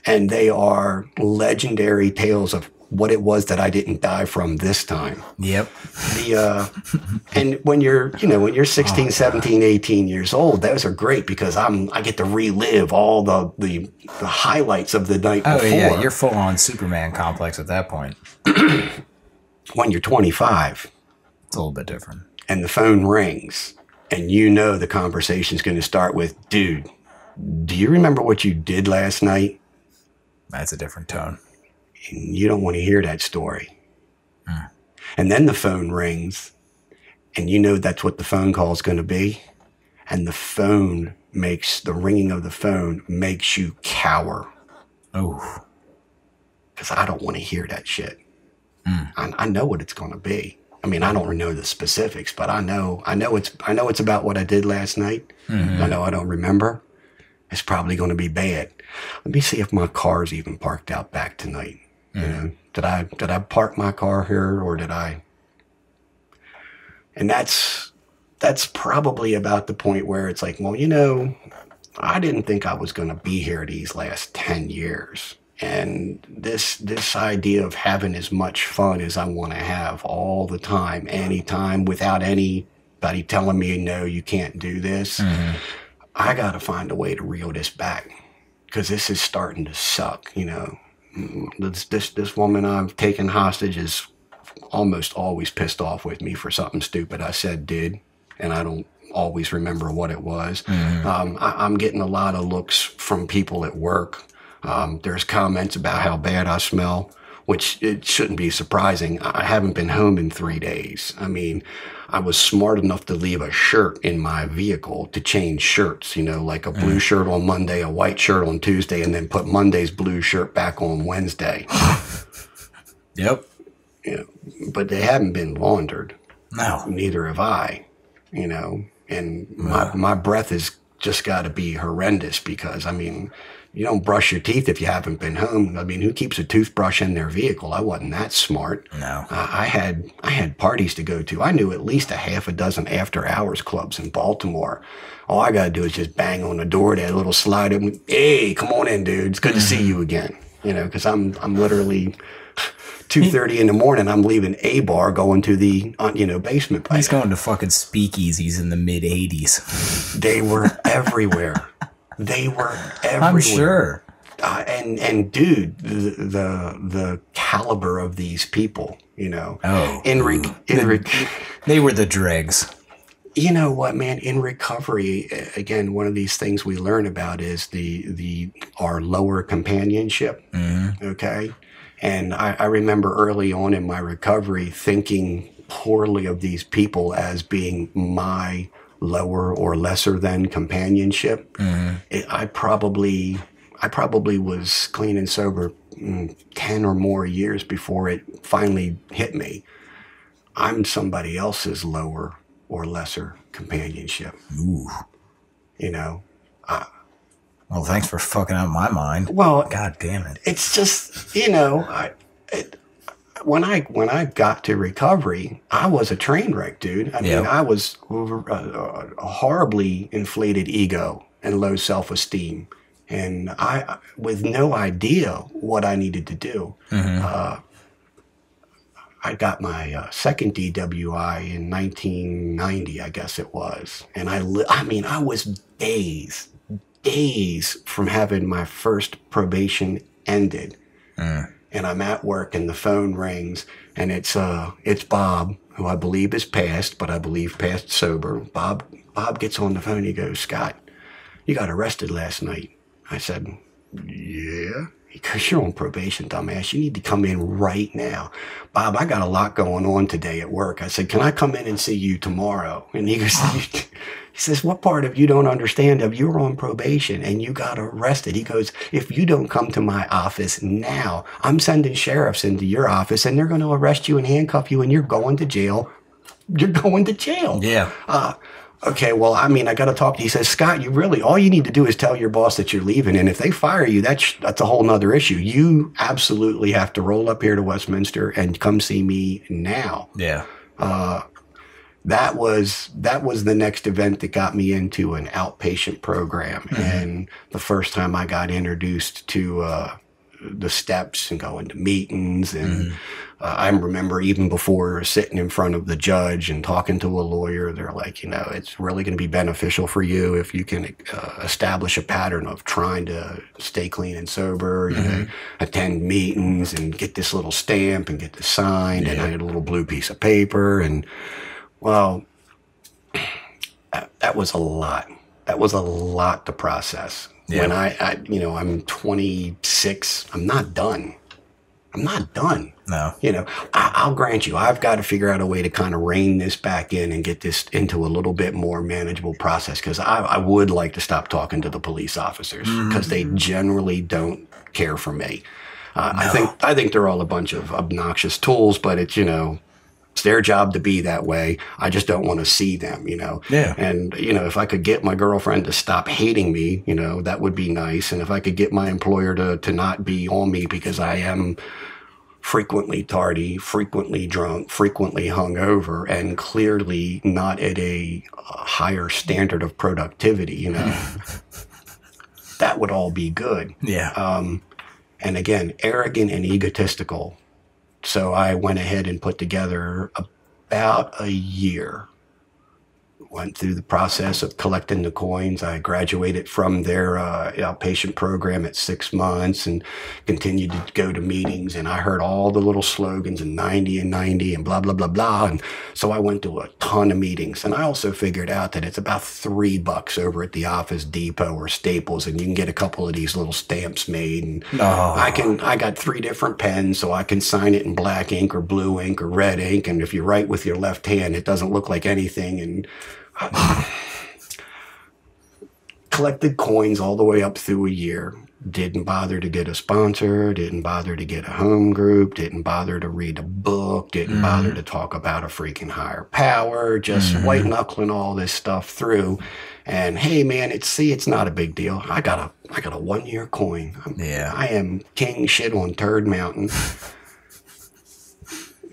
S3: and they are legendary tales of what it was that I didn't die from this time.
S1: Yep.
S3: The uh, and when you're you know when you're 16, 17, 18 years old, those are great because I'm I get to relive all the the, the highlights of the night
S1: Oh
S3: before.
S1: yeah, you're full on Superman complex at that point.
S3: when you're 25
S1: It's a little bit different.
S3: and the phone rings and you know the conversation's going to start with, dude, do you remember what you did last night?
S1: That's a different tone.
S3: And you don't want to hear that story. Hmm. And then the phone rings and you know that's what the phone call is going to be. And the phone makes the ringing of the phone makes you cower
S1: Oh,
S3: because I don't want to hear that shit. Hmm. I, I know what it's going to be. I mean, I don't know the specifics, but I know, I know it's, I know it's about what I did last night. Mm-hmm. I know I don't remember. It's probably going to be bad. Let me see if my car's even parked out back tonight. Mm. You know, did I, did I park my car here or did I? And that's, that's probably about the point where it's like, well, you know, I didn't think I was going to be here these last 10 years. And this this idea of having as much fun as I want to have all the time, anytime, without anybody telling me, no, you can't do this, I got to find a way to reel this back. because this is starting to suck. You know, this this this woman I've taken hostage is almost always pissed off with me for something stupid I said did, and I don't always remember what it was. Um, I, I'm getting a lot of looks from people at work. Um, there's comments about how bad I smell, which it shouldn't be surprising. I haven't been home in three days. I mean, I was smart enough to leave a shirt in my vehicle to change shirts, you know, like a blue shirt on Monday, a white shirt on Tuesday, and then put Monday's blue shirt back on Wednesday.
S1: Yep.
S3: you know, but they haven't been laundered.
S1: No.
S3: Neither have I, you know, and my, my breath has just got to be horrendous because, I mean, you don't brush your teeth if you haven't been home. I mean, who keeps a toothbrush in their vehicle? I wasn't that smart.
S1: No.
S3: I I had I had parties to go to. I knew at least a half a dozen after hours clubs in Baltimore. All I gotta do is just bang on the door, that little slide. Hey, come on in, dude. It's good to see you again. You know, because I'm I'm literally two thirty in the morning. I'm leaving a bar, going to the uh, you know basement.
S1: He's going to fucking speakeasies in the mid 80s.
S3: They were everywhere. They were everywhere.
S1: I'm sure.
S3: uh, and and dude, the, the the caliber of these people, you know.
S1: Oh.
S3: in re- in re-
S1: They were the dregs.
S3: you know what, man? In recovery, again, one of these things we learn about is the the our lower companionship. Okay, and I, I remember early on in my recovery thinking poorly of these people as being my lower or lesser than companionship. It, I probably I probably was clean and sober mm, ten or more years before it finally hit me. I'm somebody else's lower or lesser companionship.
S1: Ooh.
S3: You know,
S1: Well, thanks for fucking out my mind.
S3: well,
S1: God damn it.
S3: it's just you know, I, it, when I when I got to recovery, I was a train wreck, dude. I mean, I was a, a horribly inflated ego and low self esteem, and I with no idea what I needed to do. Uh, I got my uh, second DWI in 1990, I guess it was, and I li- I mean, I was days days from having my first probation ended and I'm at work and the phone rings and it's uh it's Bob who I believe is passed but I believe passed sober. Bob Bob gets on the phone he goes Scott you got arrested last night. I said yeah. Goes you're on probation dumbass. You need to come in right now. Bob I got a lot going on today at work. I said can I come in and see you tomorrow? And he goes he says, What part of you don't understand of you're on probation and you got arrested? He goes, If you don't come to my office now, I'm sending sheriffs into your office and they're going to arrest you and handcuff you and you're going to jail. You're going to jail.
S1: Yeah.
S3: Uh, okay, well, I mean, I got to talk to you. He says, Scott, you really, all you need to do is tell your boss that you're leaving. And if they fire you, that's, that's a whole nother issue. You absolutely have to roll up here to Westminster and come see me now
S1: Yeah.
S3: that was that was the next event that got me into an outpatient program and the first time i got introduced to uh, the steps and going to meetings and uh, i remember even before sitting in front of the judge and talking to a lawyer they're like you know it's really going to be beneficial for you if you can uh, establish a pattern of trying to stay clean and sober you know attend meetings and get this little stamp and get this signed and i had a little blue piece of paper and well, that, that was a lot. That was a lot to process.
S1: Yeah.
S3: When I, I, you know, I'm 26. I'm not done. I'm not done.
S1: No.
S3: You know, I, I'll grant you, I've got to figure out a way to kind of rein this back in and get this into a little bit more manageable process because I, I would like to stop talking to the police officers because they generally don't care for me. Uh, I think I think they're all a bunch of obnoxious tools, but it's you know it's their job to be that way. I just don't want to see them, you know.
S1: Yeah.
S3: And you know, if I could get my girlfriend to stop hating me, you know, that would be nice. And if I could get my employer to to not be on me because I am frequently tardy, frequently drunk, frequently hungover, and clearly not at a uh, higher standard of productivity, you know. that would all be good
S1: Yeah.
S3: um, and again, arrogant and egotistical. So I went ahead and put together about a year went through the process of collecting the coins. I graduated from their uh, outpatient program at six months and continued to go to meetings. And I heard all the little slogans and 90 and 90 and blah, blah, blah, blah. And so I went to a ton of meetings. And I also figured out that it's about three bucks over at the Office Depot or Staples, and you can get a couple of these little stamps made. And
S1: Oh.
S3: I can, I got three different pens, so I can sign it in black ink or blue ink or red ink. And if you write with your left hand, it doesn't look like anything. And collected coins all the way up through a year. Didn't bother to get a sponsor, didn't bother to get a home group, didn't bother to read a book, didn't mm-hmm. bother to talk about a freaking higher power, just mm-hmm. white knuckling all this stuff through. And hey man, it's see, it's not a big deal. I got a I got a one year coin. I'm-
S1: Yeah.
S3: I am king shit on Turd Mountain.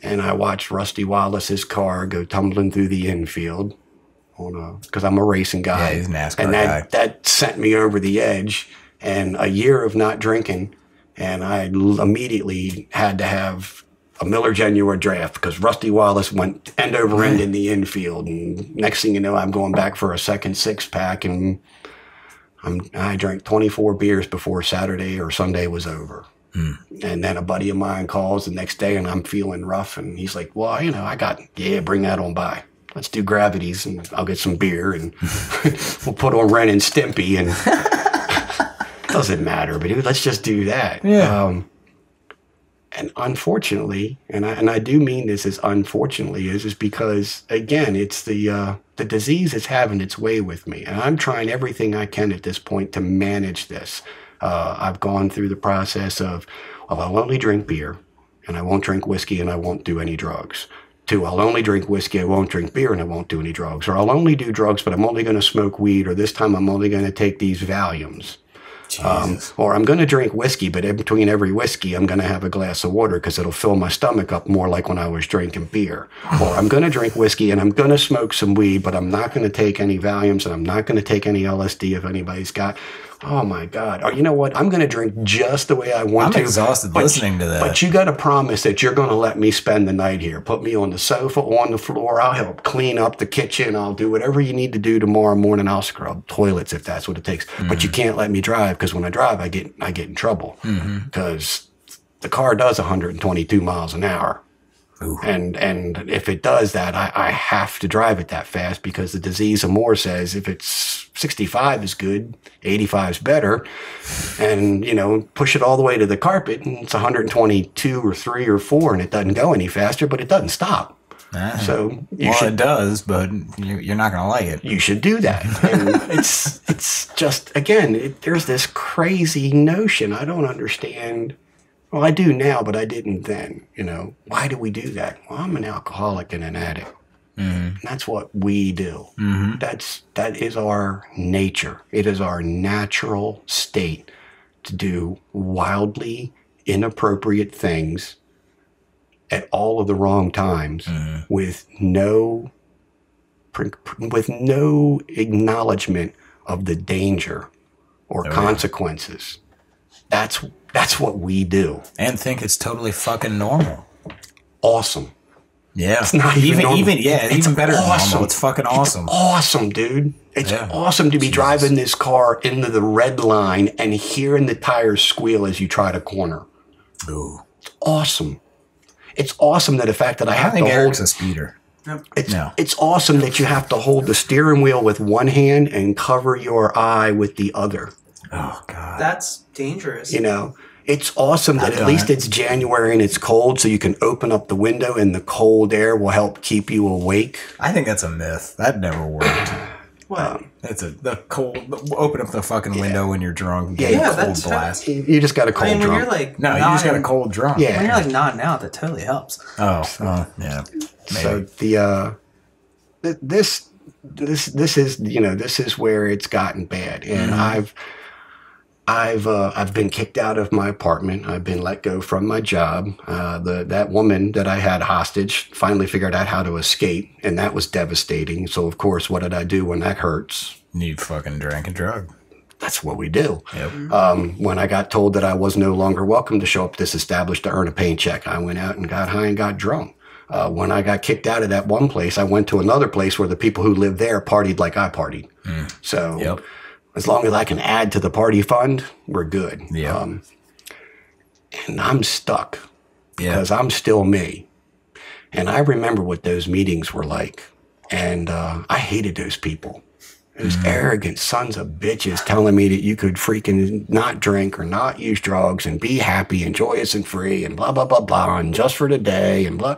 S3: and I watched Rusty Wallace's car go tumbling through the infield on a because I'm a racing guy.
S1: Yeah, he's a NASCAR
S3: and that
S1: guy.
S3: that sent me over the edge. And a year of not drinking, and I l- immediately had to have a Miller Genuine draft because Rusty Wallace went end over end in the infield. And next thing you know, I'm going back for a second six pack, and I'm I drank 24 beers before Saturday or Sunday was over. Hmm. And then a buddy of mine calls the next day and I'm feeling rough. And he's like, Well, you know, I got, yeah, bring that on by. Let's do gravities and I'll get some beer and we'll put on Ren and Stimpy and doesn't matter, but dude, let's just do that.
S1: Yeah.
S3: Um, and unfortunately, and I, and I do mean this as unfortunately is, is because again, it's the, uh, the disease is having its way with me and I'm trying everything I can at this point to manage this. Uh, I've gone through the process of, well, I'll only drink beer and I won't drink whiskey and I won't do any drugs. Two, I'll only drink whiskey, I won't drink beer, and I won't do any drugs. Or I'll only do drugs, but I'm only going to smoke weed, or this time I'm only going to take these Valiums. Um, or I'm going to drink whiskey, but in between every whiskey, I'm going to have a glass of water because it'll fill my stomach up more like when I was drinking beer. or I'm going to drink whiskey and I'm going to smoke some weed, but I'm not going to take any Valiums and I'm not going to take any LSD if anybody's got. Oh my God. Or you know what? I'm going to drink just the way I want
S1: I'm
S3: to.
S1: exhausted
S3: But-
S1: listening to that.
S3: But you got to promise that you're going to let me spend the night here. Put me on the sofa, on the floor. I'll help clean up the kitchen. I'll do whatever you need to do tomorrow morning. I'll scrub toilets if that's what it takes. But you
S1: Mm-hmm.
S3: can't let me drive because when I drive, I get I get in trouble because the car does 122 miles an hour.
S1: Ooh.
S3: And and if it does that, I, I have to drive it that fast because the disease of more says if it's 65 is good, 85 is better, and you know push it all the way to the carpet and it's 122 or three or four and it doesn't go any faster, but it doesn't stop.
S1: Ah.
S3: So you
S1: well,
S3: should
S1: it does, but you- you're not going to like it.
S3: you should do that. And it's it's just again, it, there's this crazy notion. I don't understand. Well, I do now, but I didn't then. You know, why do we do that? Well, I'm an alcoholic and an addict. Mm-hmm. And that's what we do. Mm-hmm. That's that is our nature. It is our natural state to do wildly inappropriate things at all of the wrong times mm-hmm. with no with no acknowledgement of the danger or oh, consequences. That's that's what we do.
S1: And think it's totally fucking normal.
S3: Awesome.
S1: Yeah.
S3: It's not even
S1: even, even yeah,
S3: It's
S1: even better than
S3: awesome.
S1: normal. It's fucking awesome.
S3: Awesome, dude. It's
S1: Yeah.
S3: awesome to be driving this car into the red line and hearing the tires squeal as you try to corner.
S1: Ooh.
S3: Awesome. It's awesome that the fact that I
S1: I
S3: have
S1: think
S3: to
S1: Eric's
S3: hold
S1: a speeder.
S3: it's,
S1: No.
S3: it's awesome that you have to hold the steering wheel with one hand and cover your eye with the other.
S1: Oh god.
S2: That's dangerous.
S3: You know, it's awesome that at least
S1: it.
S3: it's January and it's cold, so you can open up the window and the cold air will help keep you awake.
S1: I think that's a myth. That never worked.
S2: What?
S1: It's a the cold. Open up the fucking window when you're drunk. And
S3: Yeah,
S2: yeah,
S1: cold
S2: that's-
S1: blast.
S3: You you just got a cold
S2: mean, when you're like
S1: No, you just got a cold drunk.
S3: Yeah.
S2: When you're like nodding out, that totally helps.
S1: Oh, oh yeah. Maybe.
S3: So the uh, th- this this this is you know this is where it's gotten bad, and I've I've uh, I've been kicked out of my apartment. I've been let go from my job. Uh, the that woman that I had hostage finally figured out how to escape, and that was devastating. So of course, what did I do when that hurts?
S1: you fucking drank a drug.
S3: That's what we do.
S1: Yep.
S3: Um, when I got told that I was no longer welcome to show up at this establishment to earn a paycheck, I went out and got high and got drunk. Uh, when I got kicked out of that one place, I went to another place where the people who lived there partied like I partied. So
S1: Yep.
S3: As long as I can add to the party fund, we're good.
S1: Yeah.
S3: Um, and I'm stuck
S1: Yeah.
S3: because I'm still me. And I remember what those meetings were like. And uh, I hated those people. Those arrogant sons of bitches telling me that you could freaking not drink or not use drugs and be happy and joyous and free and blah, blah, blah, blah, and just for today and blah.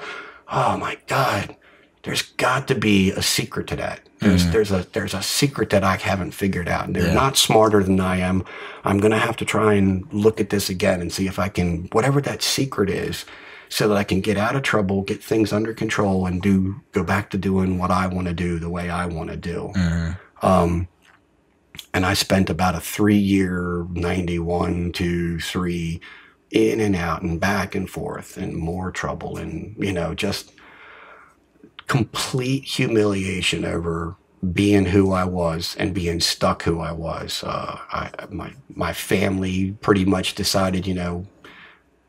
S3: Oh my God. There's got to be a secret to that. There's, there's a there's a secret that I haven't figured out. And they're
S1: Yeah.
S3: not smarter than I am. I'm gonna have to try and look at this again and see if I can whatever that secret is, so that I can get out of trouble, get things under control, and do go back to doing what I want to do the way I want to do. Um, and I spent about a three year 91 to three in and out and back and forth and more trouble and, you know, just complete humiliation over being who I was and being stuck who I was. Uh, I, my, my family pretty much decided, you know,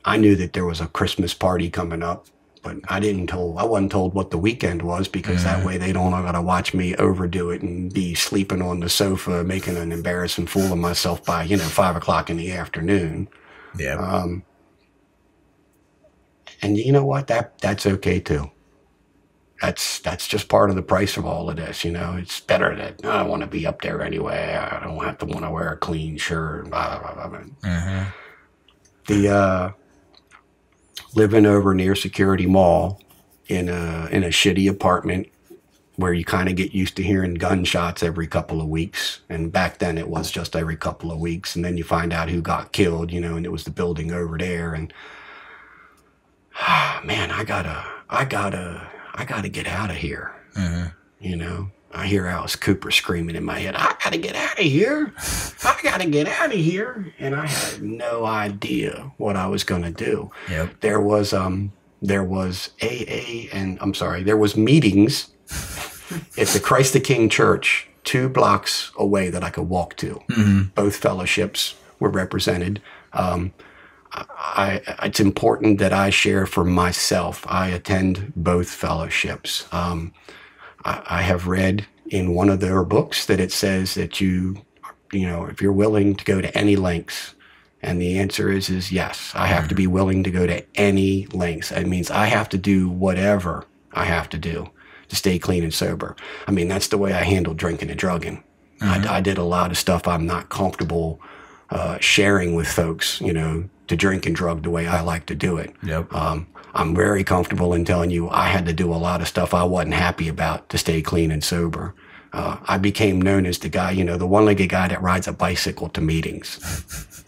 S3: I knew that there was a Christmas party coming up, but I didn't told, I wasn't told what the weekend was because that way they don't gotta watch me overdo it and be sleeping on the sofa, making an embarrassing fool of myself by, you know, five o'clock in the afternoon.
S1: Yeah.
S3: Um, and you know what? That that's okay too. That's that's just part of the price of all of this. You know, it's better that I want to be up there anyway. I don't have to want to wear a clean shirt. Blah, blah, blah, blah.
S1: Mhm.
S3: The uh, living over near Security Mall in a in a shitty apartment where you kind of get used to hearing gunshots every couple of weeks. And back then it was just every couple of weeks. And then you find out who got killed, you know, and it was the building over there. And ah, man, I gotta, I gotta, I gotta get out of here.
S1: Mhm.
S3: You know, I hear Alice Cooper screaming in my head, I gotta get out of here. I gotta get out of here. And I had no idea what I was gonna do
S1: Yep.
S3: there was um there was AA and I'm sorry, there was meetings at the Christ the King Church two blocks away that I could walk to. Both fellowships were represented. Um, I, it's important that I share for myself. I attend both fellowships. Um, I, I have read in one of their books that it says that you, you know, if you're willing to go to any lengths, and the answer is is yes. I have to be willing to go to any lengths. It means I have to do whatever I have to do to stay clean and sober. I mean, that's the way I handle drinking and drugging. I, I did a lot of stuff I'm not comfortable uh, sharing with folks, you know, to drink and drug the way I like to do it.
S1: Yep.
S3: Um, I'm very comfortable in telling you I had to do a lot of stuff I wasn't happy about to stay clean and sober. Uh, I became known as the guy, you know, the one-legged guy that rides a bicycle to meetings.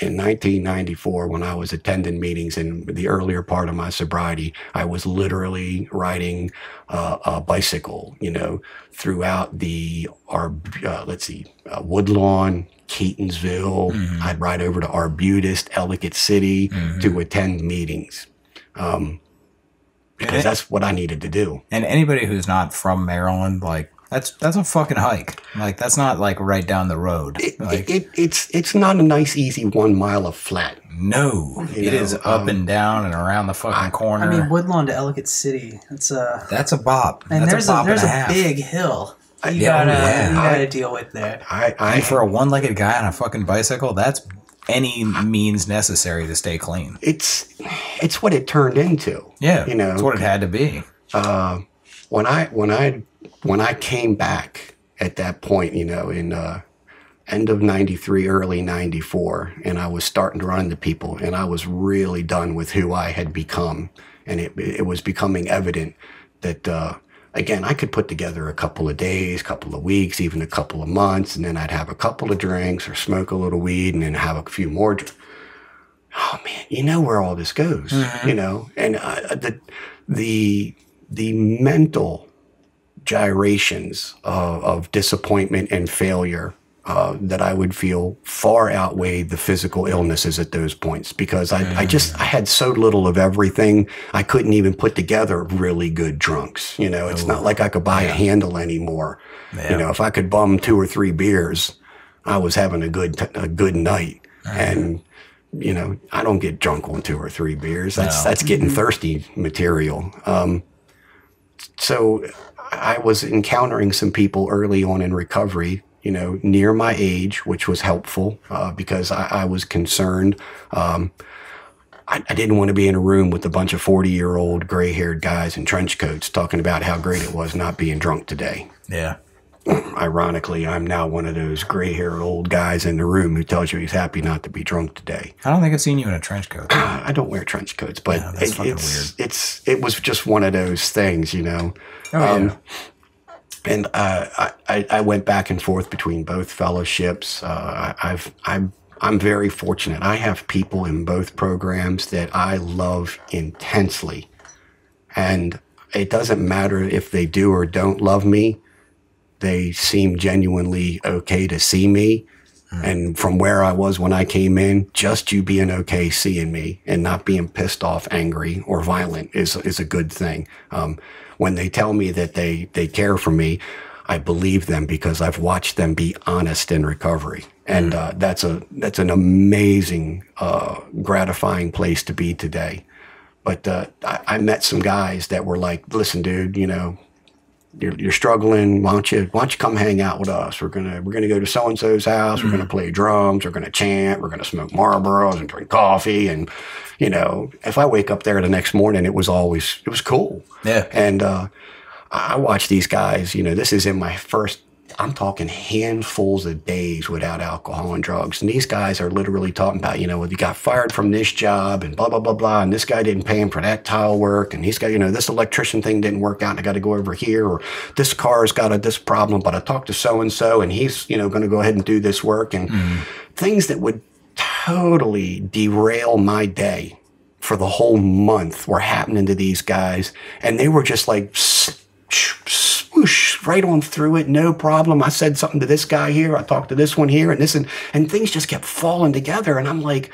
S3: In 1994, when I was attending meetings in the earlier part of my sobriety, I was literally riding uh, a bicycle, you know, throughout the, our, uh, let's see, uh, Woodlawn, Catonsville. I'd ride over to Arbutus, Ellicott City to attend meetings. Um, because
S1: it-
S3: that's what I needed to do.
S1: And anybody who's not from Maryland, like that's that's a fucking hike. Like that's not like right down the road.
S3: It,
S1: like
S3: it, it, it's it's not a nice, easy one mile of flat.
S1: no,
S3: You
S1: it is
S3: know,
S1: up
S3: um,
S1: and down and around the fucking corner.
S2: I mean, Woodlawn to Ellicott City. It's a
S1: that's a bop.
S2: and
S1: that's
S2: there's
S1: a
S2: a, there's
S1: and
S2: a,
S1: half.
S2: big hill. You
S1: Yeah, oh,
S2: gotta
S1: yeah.
S2: you gotta deal with that.
S3: I, I
S1: And for a one-legged guy on a fucking bicycle, that's any means necessary to stay clean.
S3: it's it's what it turned into.
S1: Yeah,
S3: You know,
S1: that's what it had to be.
S3: uh, when I when I when I came back at that point, you know, in uh, end of '93, early '94, and I was starting to run into people, and I was really done with who I had become, and it it was becoming evident that. Uh, Again, I could put together a couple of days, couple of weeks, even a couple of months, and then I'd have a couple of drinks or smoke a little weed and then have a few more. dr- Oh man, you know where all this goes, you know, and uh, the the the mental gyrations of, of disappointment and failure uh, that I would feel far outweighed the physical illnesses at those points because I, I just I had so little of everything I couldn't even put together really good drunks. You know, it's not like I could buy a handle anymore. You know, if I could bum two or three beers, I was having a good t- a good night. And you know, I don't get drunk on two or three beers. That's that's getting thirsty material. Um, so I was encountering some people early on in recovery, you know, near my age, which was helpful uh, because I, I was concerned. Um, I, I didn't want to be in a room with a bunch of 40 year old gray haired guys in trench coats talking about how great it was not being drunk today.
S1: Yeah.
S3: Ironically, I'm now one of those gray haired old guys in the room who tells you he's happy not to be drunk today.
S1: I don't think I've seen you in a trench coat.
S3: I don't wear trench coats, but it, it's it's it was just one of those things, you know.
S1: Oh,
S3: Um,
S1: yeah.
S3: And uh, I, I went back and forth between both fellowships. Uh, I've I'm I'm very fortunate. I have people in both programs that I love intensely, and it doesn't matter if they do or don't love me. They seem genuinely okay to see me. And from where I was when I came in, just you being okay seeing me and not being pissed off, angry, or violent is is a good thing. Um, when they tell me that they they care for me, I believe them because I've watched them be honest in recovery, and uh, that's a that's an amazing, uh, gratifying place to be today. But uh, I, I met some guys that were like, "Listen, dude, you know, you're, you're struggling. Why don't you why don't you come hang out with us? We're gonna we're gonna go to so and so's house. We're gonna play drums. We're gonna chant. We're gonna smoke Marlboros and drink coffee. And you know, if I wake up there the next morning, it was always it was cool.
S1: Yeah.
S3: And uh, I watch these guys. You know, this is in my first. I'm talking handfuls of days without alcohol and drugs. And these guys are literally talking about, you know, well, you got fired from this job and blah, blah, blah, blah. And this guy didn't pay him for that tile work. And he's got, you know, this electrician thing didn't work out and I got to go over here. Or this car's got a this problem, but I talked to so and so and he's, you know, going to go ahead and do this work. And mm-hmm. things that would totally derail my day for the whole month were happening to these guys. And they were just like, swoosh right on through it, no problem. I said something to this guy here, I talked to this one here, and this and and things just kept falling together. And I'm like,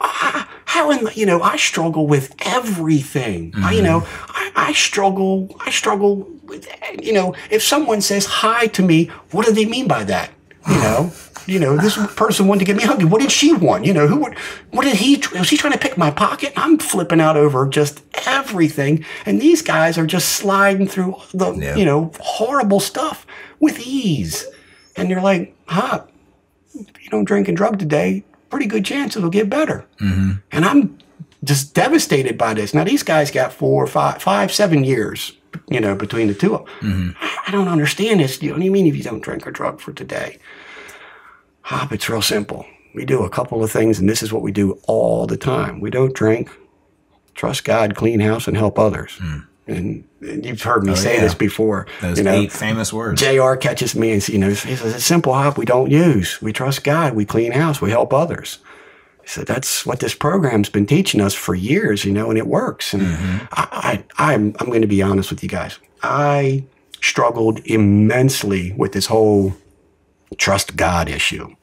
S3: ah, how in the, you know, I struggle with everything. I, you know, I, I struggle, I struggle with, you know, if someone says hi to me, what do they mean by that? You know, you know, this person wanted to get me hungry. What did she want? You know, who would, what did he, was he trying to pick my pocket? I'm flipping out over just everything. And these guys are just sliding through the,
S1: Yeah.
S3: you know, horrible stuff with ease. And you're like, huh, if you don't drink and drug today, pretty good chance it'll get better. Mm-hmm. And I'm just devastated by this. Now these guys got four, five, five, seven years, you know, between the two of them. Mm-hmm. I don't understand this. You know what I mean? If you don't drink or drug for today, Hop, it's real simple. We do a couple of things, and this is what we do all the time. We don't drink, trust God, clean house, and help others. Hmm. And, and you've heard me oh, say
S1: yeah.
S3: this before.
S1: Those
S3: you know,
S1: eight famous words.
S3: JR catches me and you know, he says, it's simple hop we don't use. We trust God, we clean house, we help others. He said, that's what this program's been teaching us for years, you know, and it works. And mm-hmm. I, I, I'm, I'm going to be honest with you guys. I struggled immensely with this whole trust God issue.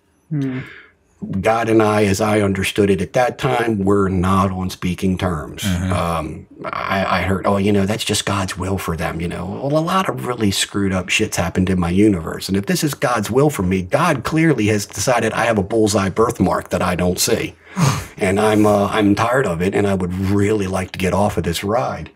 S3: God and I, as I understood it at that time, were not on speaking terms. Um, I, I heard, oh, you know, that's just God's will for them. You know, well, a lot of really screwed up shit's happened in my universe, and if this is God's will for me, God clearly has decided I have a bullseye birthmark that I don't see, and I'm uh, I'm tired of it, and I would really like to get off of this ride.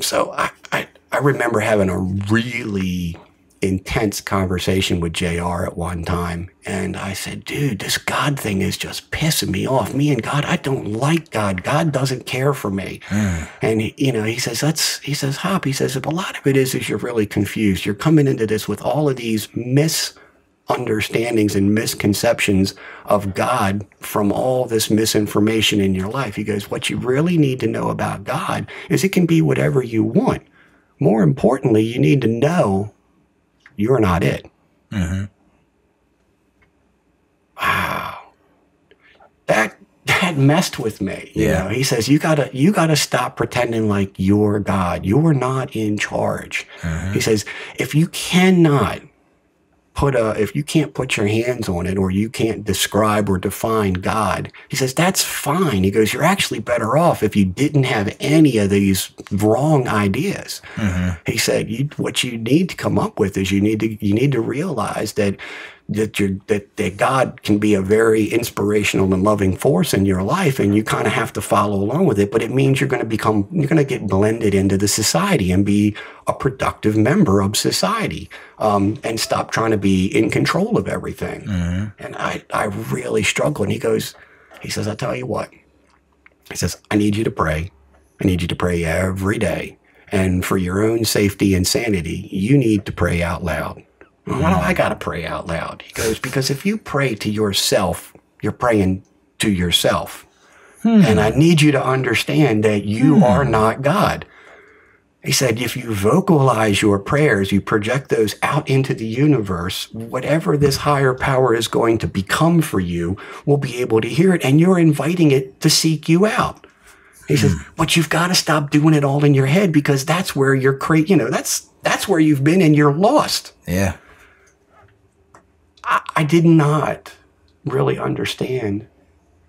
S3: So I, I I remember having a really intense conversation with JR at one time. And I said, dude, this God thing is just pissing me off. Me and God, I don't like God. God doesn't care for me. Hmm. And, he, you know, he says, that's, he says, Hop, he says, a lot of it is, is you're really confused. You're coming into this with all of these misunderstandings and misconceptions of God from all this misinformation in your life. He goes, what you really need to know about God is it can be whatever you want. More importantly, you need to know you're not it. Mm-hmm. Wow. That that messed with me. You
S1: Yeah.
S3: know, he says you gotta you gotta stop pretending like you're God. You're not in charge. Mm-hmm. He says if you cannot put a if you can't put your hands on it or you can't describe or define God, he says that's fine. He goes, you're actually better off if you didn't have any of these wrong ideas. Mm-hmm. He said, you, what you need to come up with is you need to you need to realize that that you're that, that God can be a very inspirational and loving force in your life and you kind of have to follow along with it but it means you're going to become you're going to get blended into the society and be a productive member of society um, and stop trying to be in control of everything. And I I really struggle and he goes he says I tell you what he says I need you to pray. I need you to pray every day. And for your own safety and sanity you need to pray out loud why do I got to pray out loud? He goes, because if you pray to yourself, you're praying to yourself. Hmm. And I need you to understand that you hmm. are not God. He said, if you vocalize your prayers, you project those out into the universe, whatever this higher power is going to become for you will be able to hear it, and you're inviting it to seek you out. He says, hmm. but you've got to stop doing it all in your head because that's where you're cra- you know, that's that's where you've been and you're lost.
S1: Yeah.
S3: I, I did not really understand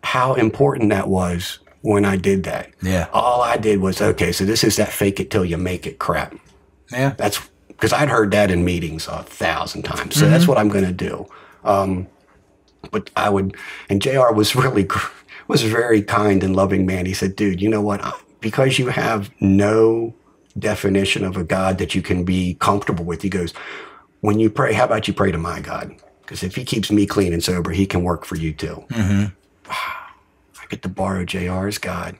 S3: how important that was when I did that.
S1: Yeah.
S3: All I did was, okay, so this is that fake it till you make it crap.
S1: Yeah.
S3: That's because I'd heard that in meetings a thousand times. So that's what I'm going to do. Um, but I would, and JR was really, was a very kind and loving man. He said, dude, you know what? Because you have no definition of a God that you can be comfortable with, he goes, when you pray, how about you pray to my God? Because if he keeps me clean and sober, he can work for you too. Mm-hmm. I get to borrow JR's God.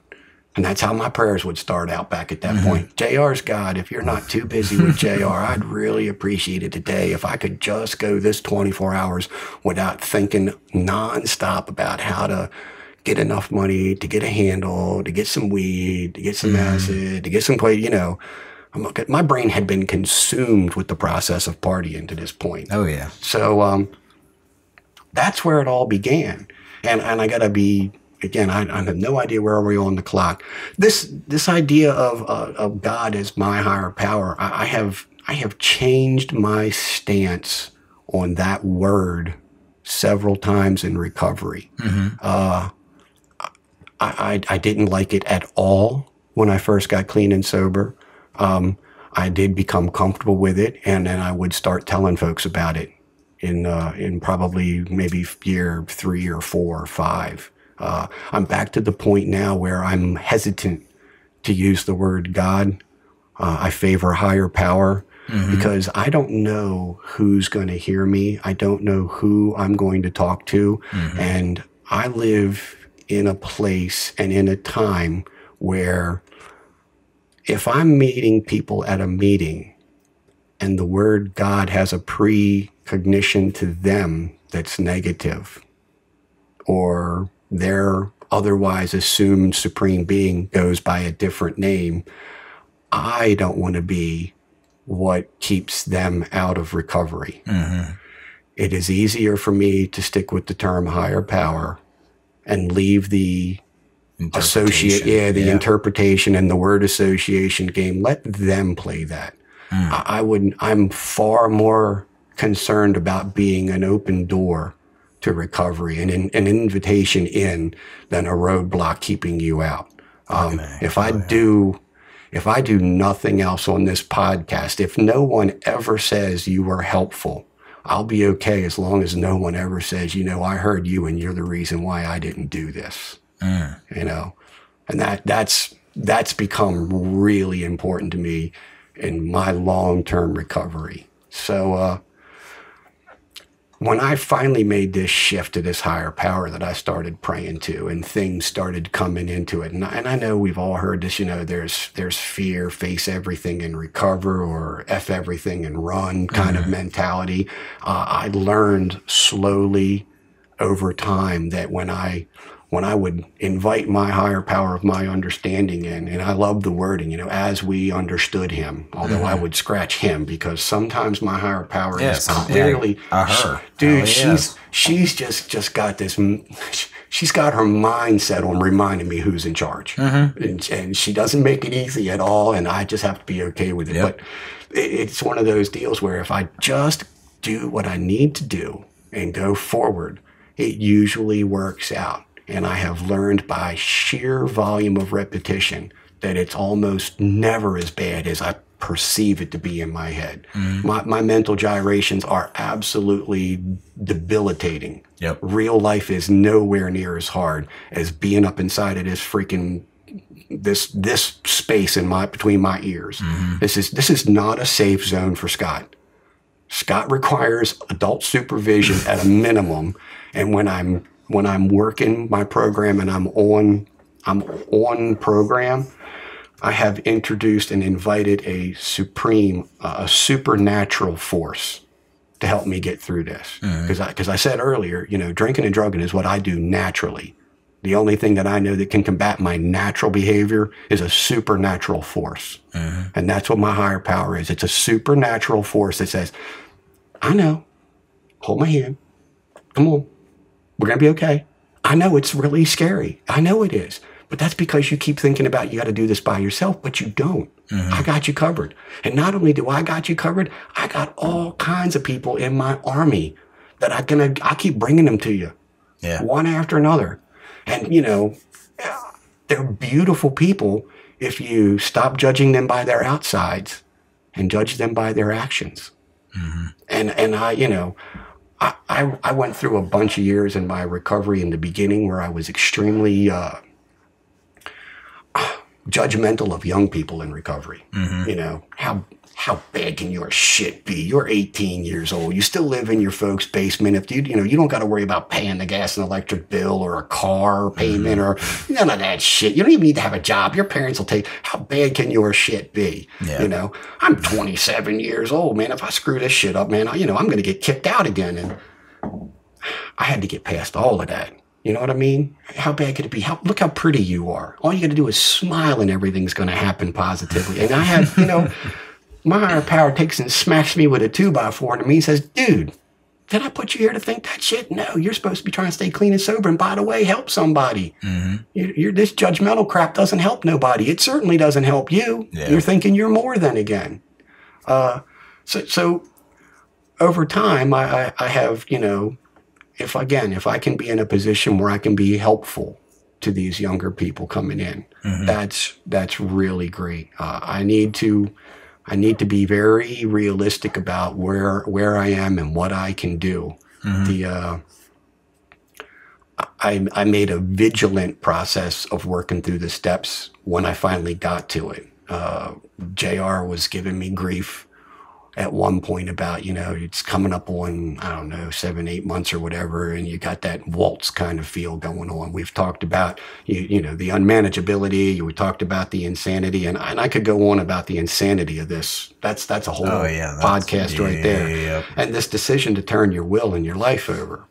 S3: And that's how my prayers would start out back at that mm-hmm. point. JR's God, if you're not too busy with JR, I'd really appreciate it today if I could just go this 24 hours without thinking nonstop about how to get enough money to get a handle, to get some weed, to get some mm-hmm. acid, to get some play, you know. I'm not, my brain had been consumed with the process of partying to this point.
S1: Oh yeah.
S3: So um, that's where it all began. And and I gotta be again. I, I have no idea where we are we on the clock. This this idea of uh, of God as my higher power. I, I have I have changed my stance on that word several times in recovery. Uh, I, I I didn't like it at all when I first got clean and sober. Um, I did become comfortable with it, and then I would start telling folks about it in uh, in probably maybe year three or four or five. Uh, I'm back to the point now where I'm hesitant to use the word God. Uh, I favor higher power because I don't know who's going to hear me. I don't know who I'm going to talk to, and I live in a place and in a time where if I'm meeting people at a meeting and the word God has a precognition to them that's negative, or their otherwise assumed supreme being goes by a different name, I don't want to be what keeps them out of recovery. Mm-hmm. It is easier for me to stick with the term higher power and leave the associate yeah the interpretation and the word association game. Let them play that. Mm. I, I would i'm far more concerned about being an open door to recovery and an, an invitation in than a roadblock keeping you out. Um, if i do if i do nothing else on this podcast if no one ever says you were helpful I'll be okay as long as no one ever says, you know, I heard you and you're the reason why I didn't do this. You know? And that that's that's become really important to me in my long-term recovery. So uh when I finally made this shift to this higher power that I started praying to and things started coming into it and I, and I know we've all heard this you know there's there's fear face everything and recover or f everything and run kind of mentality. Uh, I learned slowly over time that when I when I would invite my higher power of my understanding in, and I love the wording, you know, as we understood him, although I would scratch him because sometimes my higher power
S1: Yeah,
S3: is clearly
S1: yeah, her.
S3: dude,
S1: Hell
S3: she's
S1: yes.
S3: she's just just got this she's got her mindset on reminding me who's in charge.
S1: Mm-hmm.
S3: And, and she doesn't make it easy at all, and I just have to be okay with it.
S1: Yep.
S3: But it, it's one of those deals where if I just do what I need to do and go forward, it usually works out. And I have learned by sheer volume of repetition that it's almost never as bad as I perceive it to be in my head. Mm-hmm. My, my mental gyrations are absolutely debilitating.
S1: Yep.
S3: Real life is nowhere near as hard as being up inside of this freaking this this space in my between my ears. Mm-hmm. This is this is not a safe zone for Scott. Scott requires adult supervision at a minimum, and when I'm when I'm working my program and I'm on I'm on program, I have introduced and invited a supreme, uh, a supernatural force to help me get through this. Because I, cause I said earlier, you know, drinking and drugging is what I do naturally. The only thing that I know that can combat my natural behavior is a supernatural force. And that's what my higher power is. It's a supernatural force that says, I know, hold my hand. Come on. We're going to be okay. I know it's really scary. I know it is. But that's because you keep thinking about you got to do this by yourself, but you don't. Mm-hmm. I got you covered. And not only do I got you covered, I got all kinds of people in my army that I gonna I keep bringing them to you
S1: Yeah.
S3: one after another. And, you know, they're beautiful people if you stop judging them by their outsides and judge them by their actions. Mm-hmm. And, and I, you know, I, I, I went through a bunch of years in my recovery in the beginning where I was extremely uh, judgmental of young people in recovery. You know, how how bad can your shit be? You're 18 years old. You still live in your folks' basement. If you you know you don't got to worry about paying the gas and electric bill or a car payment mm-hmm. or none of that shit. You don't even need to have a job. Your parents will take. How bad can your shit be?
S1: Yeah.
S3: You know, I'm 27 years old, man. If I screw this shit up, man, I, you know I'm gonna get kicked out again. And I had to get past all of that. You know what I mean? How bad could it be? How, look how pretty you are. All you got to do is smile and everything's going to happen positively. And I had, you know, my higher power takes and smacks me with a two by four and me and says, dude, did I put you here to think that shit? No, you're supposed to be trying to stay clean and sober. And by the way, help somebody. You're, you're, this judgmental crap doesn't help nobody. It certainly doesn't help you.
S1: Yeah.
S3: You're thinking you're more than again. Uh, so, so over time, I, I, I have, you know, if again, if I can be in a position where I can be helpful to these younger people coming in, that's that's really great. Uh, I need to, I need to be very realistic about where where I am and what I can do. The uh, I, I made a vigilant process of working through the steps when I finally got to it. Uh, JR was giving me grief at one point about, you know, it's coming up on, I don't know, seven, eight months or whatever, and you got that waltz kind of feel going on. We've talked about, you, you know, the unmanageability, we talked about the insanity, and, and I could go on about the insanity of this. That's that's a whole
S1: Oh, yeah,
S3: podcast right there.
S1: yeah, yeah.
S3: And this decision to turn your will and your life over.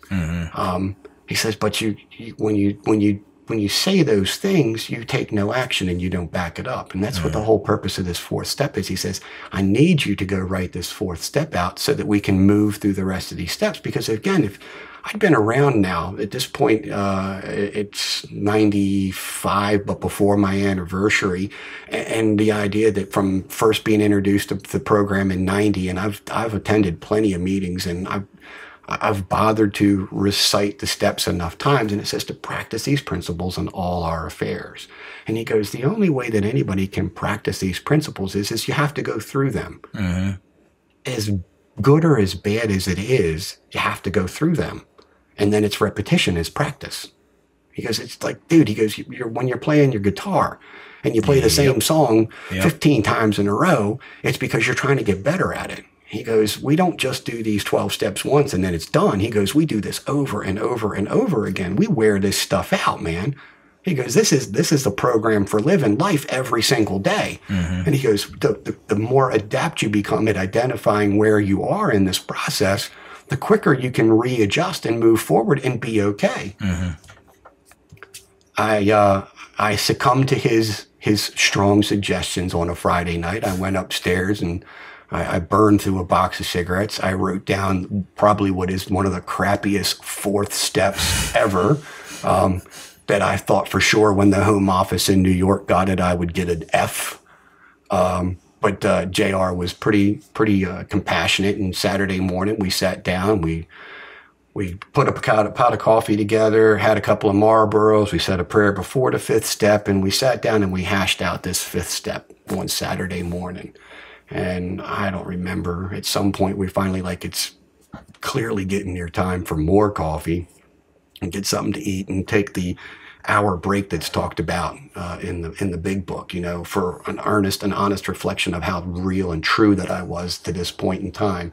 S3: Um, he says, but you, you when you when you when you say those things, you take no action and you don't back it up. And that's what the whole purpose of this fourth step is. He says, I need you to go write this fourth step out so that we can move through the rest of these steps. Because again, if I'd been around now at this point, uh, it's 95, but before my anniversary. And the idea that from first being introduced to the program in 90, and I've, I've attended plenty of meetings and I've, I've bothered to recite the steps enough times, and it says to practice these principles in all our affairs. And he goes, the only way that anybody can practice these principles is, is you have to go through them. Mm-hmm. As good or as bad as it is, you have to go through them. And then it's repetition is practice. He goes, it's like, dude, he goes, you're, when you're playing your guitar and you play the same song
S1: Yep.
S3: 15 times in a row, it's because you're trying to get better at it. He goes, we don't just do these 12 steps once and then it's done. He goes, we do this over and over and over again. We wear this stuff out, man. He goes, this is this is the program for living life every single day. And he goes, the, the, the more adept you become at identifying where you are in this process, the quicker you can readjust and move forward and be okay. I uh, I succumbed to his his strong suggestions on a Friday night. I went upstairs and I, I burned through a box of cigarettes. I wrote down probably what is one of the crappiest fourth steps ever. Um, that I thought for sure when the home office in New York got it, I would get an F. Um, but uh, Jr. was pretty pretty uh, compassionate. And Saturday morning we sat down. We we put a pot, a pot of coffee together, had a couple of Marlboros. We said a prayer before the fifth step, and we sat down and we hashed out this fifth step one Saturday morning. And I don't remember. At some point, we finally like it's clearly getting near time for more coffee and get something to eat and take the hour break that's talked about uh, in the in the big book. You know, for an earnest and honest reflection of how real and true that I was to this point in time.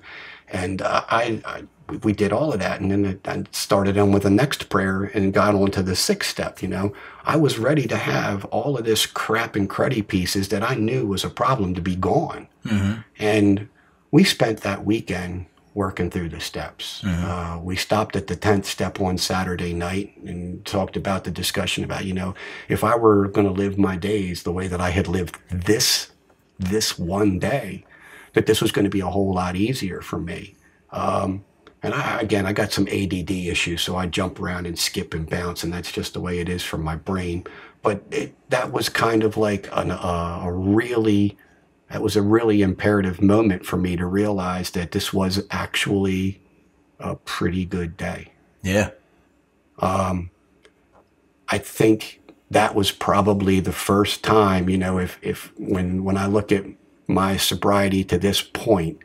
S3: And uh, I, I we did all of that, and then I started on with the next prayer and got on to the sixth step. You know, I was ready to have all of this crap and cruddy pieces that I knew was a problem to be gone.
S1: Mm-hmm.
S3: And we spent that weekend working through the steps. Uh, we stopped at the 10th step one Saturday night and talked about the discussion about, you know, if I were going to live my days the way that I had lived this, this one day, that this was going to be a whole lot easier for me. Um, and I, again, I got some ADD issues, so I jump around and skip and bounce, and that's just the way it is from my brain. But it, that was kind of like an, uh, a really that was a really imperative moment for me to realize that this was actually a pretty good day.
S1: Yeah.
S3: Um, I think that was probably the first time, you know, if, if when, when I look at my sobriety to this point,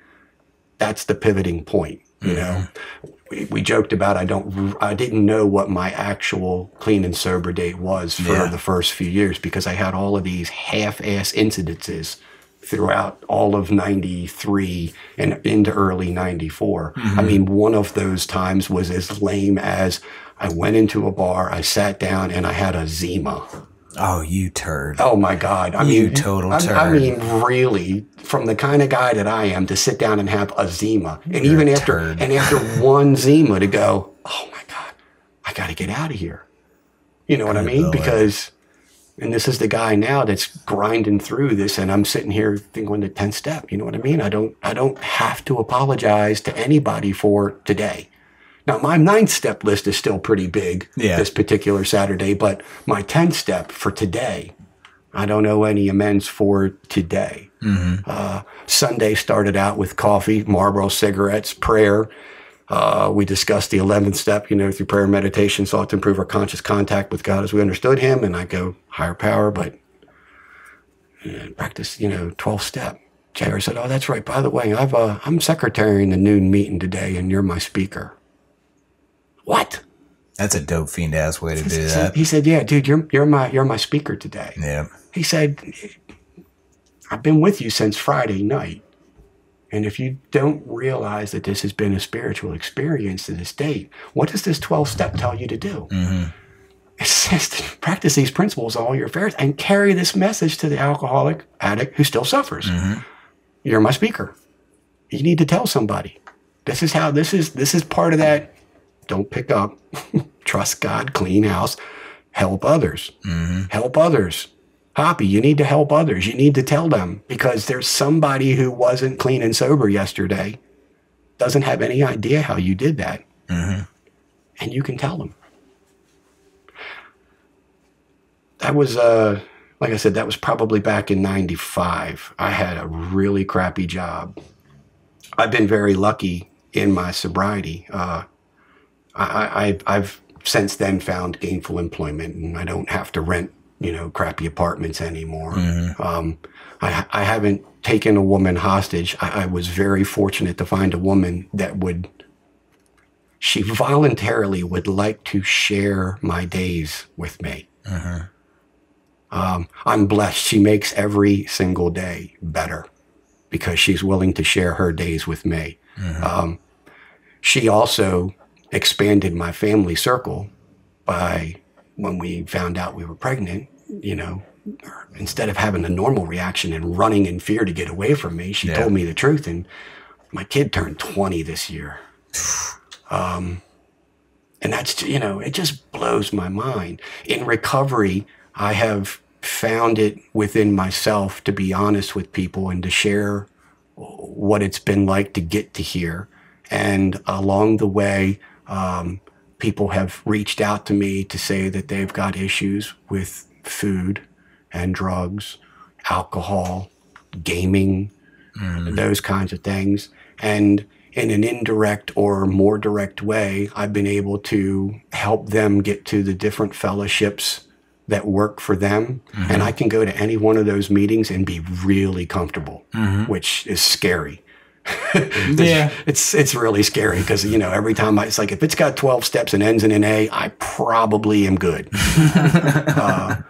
S3: that's the pivoting point, you know. Mm-hmm. We, we joked about I don't I didn't know what my actual clean and sober date was for
S1: Yeah.
S3: the first few years because I had all of these half-ass incidences throughout all of 93 and into early 94. I mm-hmm. mean, one of those times was as lame as I went into a bar, I sat down and I had a Zima.
S1: Oh, you turd.
S3: Oh my God. I
S1: You
S3: mean,
S1: total
S3: I, I mean, really, from the kind of guy that I am to sit down and have a Zima and even
S1: a
S3: after,
S1: turd.
S3: and after one Zima to go, oh my God, I got to get out of here. You know what I mean?
S1: Lord.
S3: Because, and this is the guy now that's grinding through this and I'm sitting here thinking the 10th step. You know what I mean? I don't, I don't have to apologize to anybody for today. Now, my ninth step list is still pretty big
S1: Yeah.
S3: this particular Saturday, but my 10th step for today, I don't owe any amends for today. Uh, Sunday started out with coffee, Marlboro cigarettes, prayer. Uh, we discussed the 11th step, you know, through prayer and meditation, sought to improve our conscious contact with God as we understood Him. And I go, higher power, but practice, you know, 12th step. JR said, Oh, that's right. By the way, I've, uh, I'm secretary in the noon meeting today, and you're my speaker. What?
S1: That's a dope fiend ass way to do
S3: He
S1: that.
S3: said, he said, "Yeah, dude, you're you're my you're my speaker today."
S1: Yeah.
S3: He said, "I've been with you since Friday night, and if you don't realize that this has been a spiritual experience to this date, what does this twelve step tell you to do?" Mm-hmm. It says to practice these principles in all your affairs and carry this message to the alcoholic addict who still suffers. Mm-hmm. You're my speaker. You need to tell somebody. This is how this is this is part of that don't pick up, trust God, clean house, help others. Help others. Hoppy, you need to help others. You need to tell them because there's somebody who wasn't clean and sober yesterday, doesn't have any idea how you did that. And you can tell them. That was, uh, like I said, that was probably back in 95. I had a really crappy job. I've been very lucky in my sobriety. Uh, I, I, I've- I've since then found gainful employment, and I don't have to rent, you know, crappy apartments anymore. Um, I, I haven't taken a woman hostage. I, I was very fortunate to find a woman that would. She voluntarily would like to share my days with me. Um, I'm blessed. She makes every single day better because she's willing to share her days with me. Um, she also expanded my family circle by when we found out we were pregnant, you know, instead of having a normal reaction and running in fear to get away from me, she
S1: Yeah.
S3: told me the truth. And my kid turned 20 this year. Um, and that's, you know, it just blows my mind. In recovery, I have found it within myself to be honest with people and to share what it's been like to get to here. And along the way, um, people have reached out to me to say that they've got issues with food and drugs, alcohol, gaming, mm. those kinds of things. And in an indirect or more direct way, I've been able to help them get to the different fellowships that work for them. And mm-hmm. I can go to any one of those meetings and be really comfortable, mm-hmm. which is scary.
S1: Yeah.
S3: It's it's really scary because you know every time I, it's like if it's got twelve steps and ends in an A, I probably am good. uh,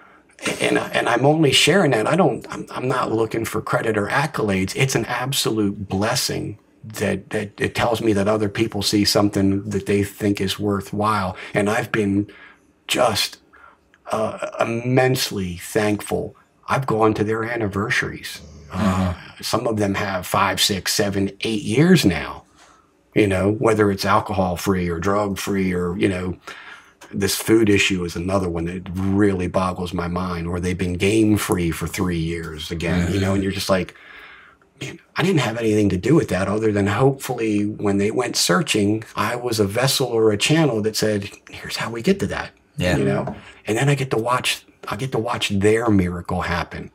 S3: and and I'm only sharing that. I don't. I'm, I'm not looking for credit or accolades. It's an absolute blessing that that it tells me that other people see something that they think is worthwhile, and I've been just uh, immensely thankful. I've gone to their anniversaries. Uh, some of them have five, six, seven, eight years now. You know, whether it's alcohol free or drug free or you know, this food issue is another one that really boggles my mind. Or they've been game free for three years again. You know, and you're just like, man, I didn't have anything to do with that other than hopefully when they went searching, I was a vessel or a channel that said, here's how we get to that.
S1: Yeah.
S3: You know, and then I get to watch, I get to watch their miracle happen.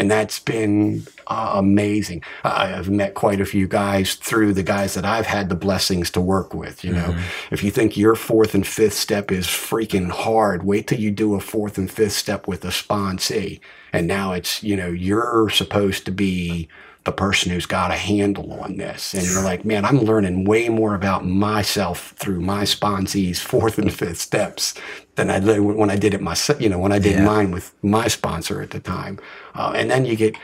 S3: And that's been uh, amazing. I- I've met quite a few guys through the guys that I've had the blessings to work with. You know, if you think your fourth and fifth step is freaking hard, wait till you do a fourth and fifth step with a sponsee. And now it's, you know, you're supposed to be the person who's got a handle on this. And you're like, man, I'm learning way more about myself through my sponsee's fourth and fifth steps than I did when I did it myself, you know, when I did
S1: Yeah.
S3: mine with my sponsor at the time. Uh, and then you get,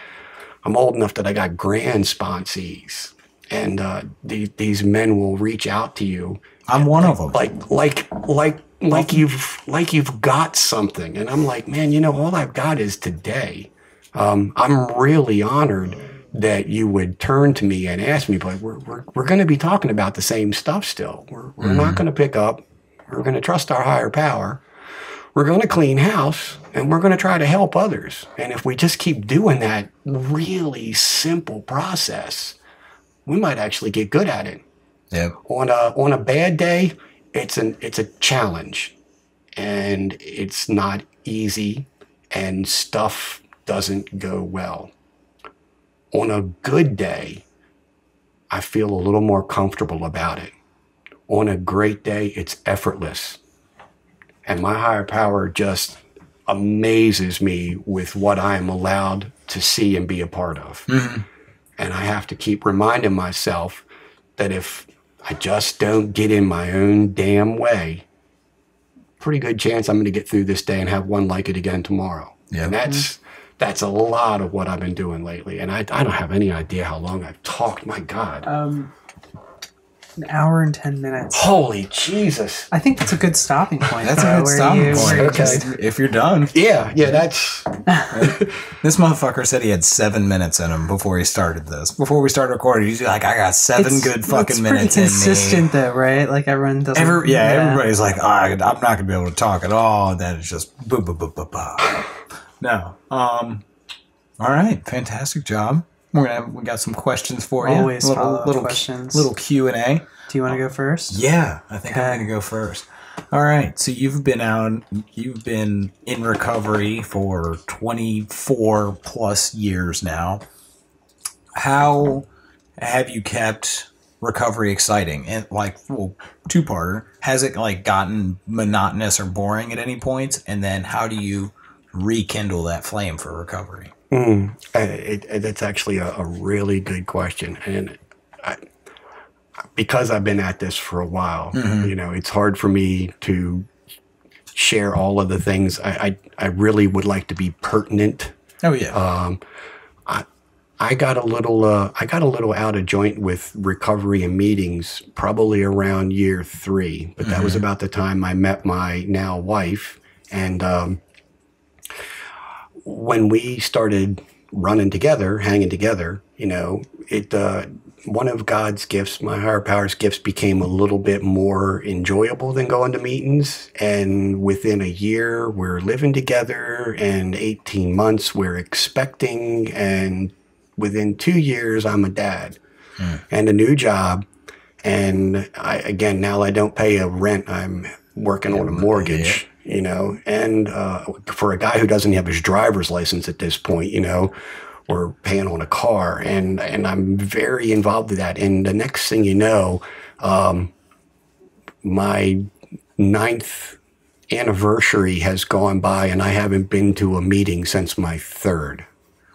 S3: I'm old enough that I got grand sponsees. And uh, the, these men will reach out to you
S1: I'm one of them.
S3: like like like like you've like you've got something and i'm like man you know all i've got is today um, i'm really honored that you would turn to me and ask me but we're, we're, we're going to be talking about the same stuff still. We're, we're not mm-hmm. going to pick up. We're going to trust our higher power. We're going to clean house and we're going to try to help others. And if we just keep doing that really simple process we might actually get good at it.
S1: Yep.
S3: on a on a bad day, it's an it's a challenge, and it's not easy, and stuff doesn't go well. On a good day, I feel a little more comfortable about it. On a great day, it's effortless, and my higher power just amazes me with what I am allowed to see and be a part of. Mm-hmm. And I have to keep reminding myself that if I just don't get in my own damn way, pretty good chance I'm going to get through this day and have one like it again tomorrow.
S1: Yeah.
S3: And that's mm-hmm. That's a lot of what I've been doing lately. And I, I don't have any idea how long I've talked. My God.
S2: Um, an hour and ten minutes.
S3: Holy Jesus.
S2: I think that's a good stopping point.
S1: That's a good stopping
S2: you-
S1: point.
S3: Okay.
S2: just-
S1: If you're done,
S3: Yeah, yeah, that's
S1: this motherfucker said he had seven minutes in him before he started this. Before we started recording, he's like, "I got seven
S2: it's-
S1: good fucking minutes
S2: pretty
S1: in me."
S2: consistent though, right? Like everyone doesn't.
S1: Every, yeah, everybody's like, oh, I, I'm not gonna be able to talk at all. And then it's just boo, boo, boo, boo, boo. No. Um. All right. Fantastic job. We're gonna have, we got some questions for you.
S2: Always
S1: little little
S2: questions.
S1: little Q and A.
S2: Do you want to go first?
S1: Yeah, I think I'm gonna go first. All right. So you've been out. You've been in recovery for 24 plus years now. How have you kept recovery exciting and like well two parter has it like gotten monotonous or boring at any points and then how do you rekindle that flame for recovery?
S3: Mm, uh, it, it, that's actually a, a really good question, and I, because I've been at this for a while, you know, it's hard for me to share all of the things. I, I, I really would like to be pertinent.
S1: oh yeah.
S3: Um, I, I got a little, uh, I got a little out of joint with recovery and meetings probably around year three, but that was about the time I met my now wife, and um, when we started running together, hanging together, you know, it uh, one of God's gifts, my higher power's gifts, became a little bit more enjoyable than going to meetings. And within a year, we're living together, and 18 months, we're expecting, and within two years, I'm a dad and a new job. And I, again, now I don't pay a rent. I'm working on a mortgage, you know, and uh, for a guy who doesn't have his driver's license at this point, you know, we're paying on a car and, and I'm very involved with that. And the next thing you know, um, my ninth anniversary has gone by and I haven't been to a meeting since my third.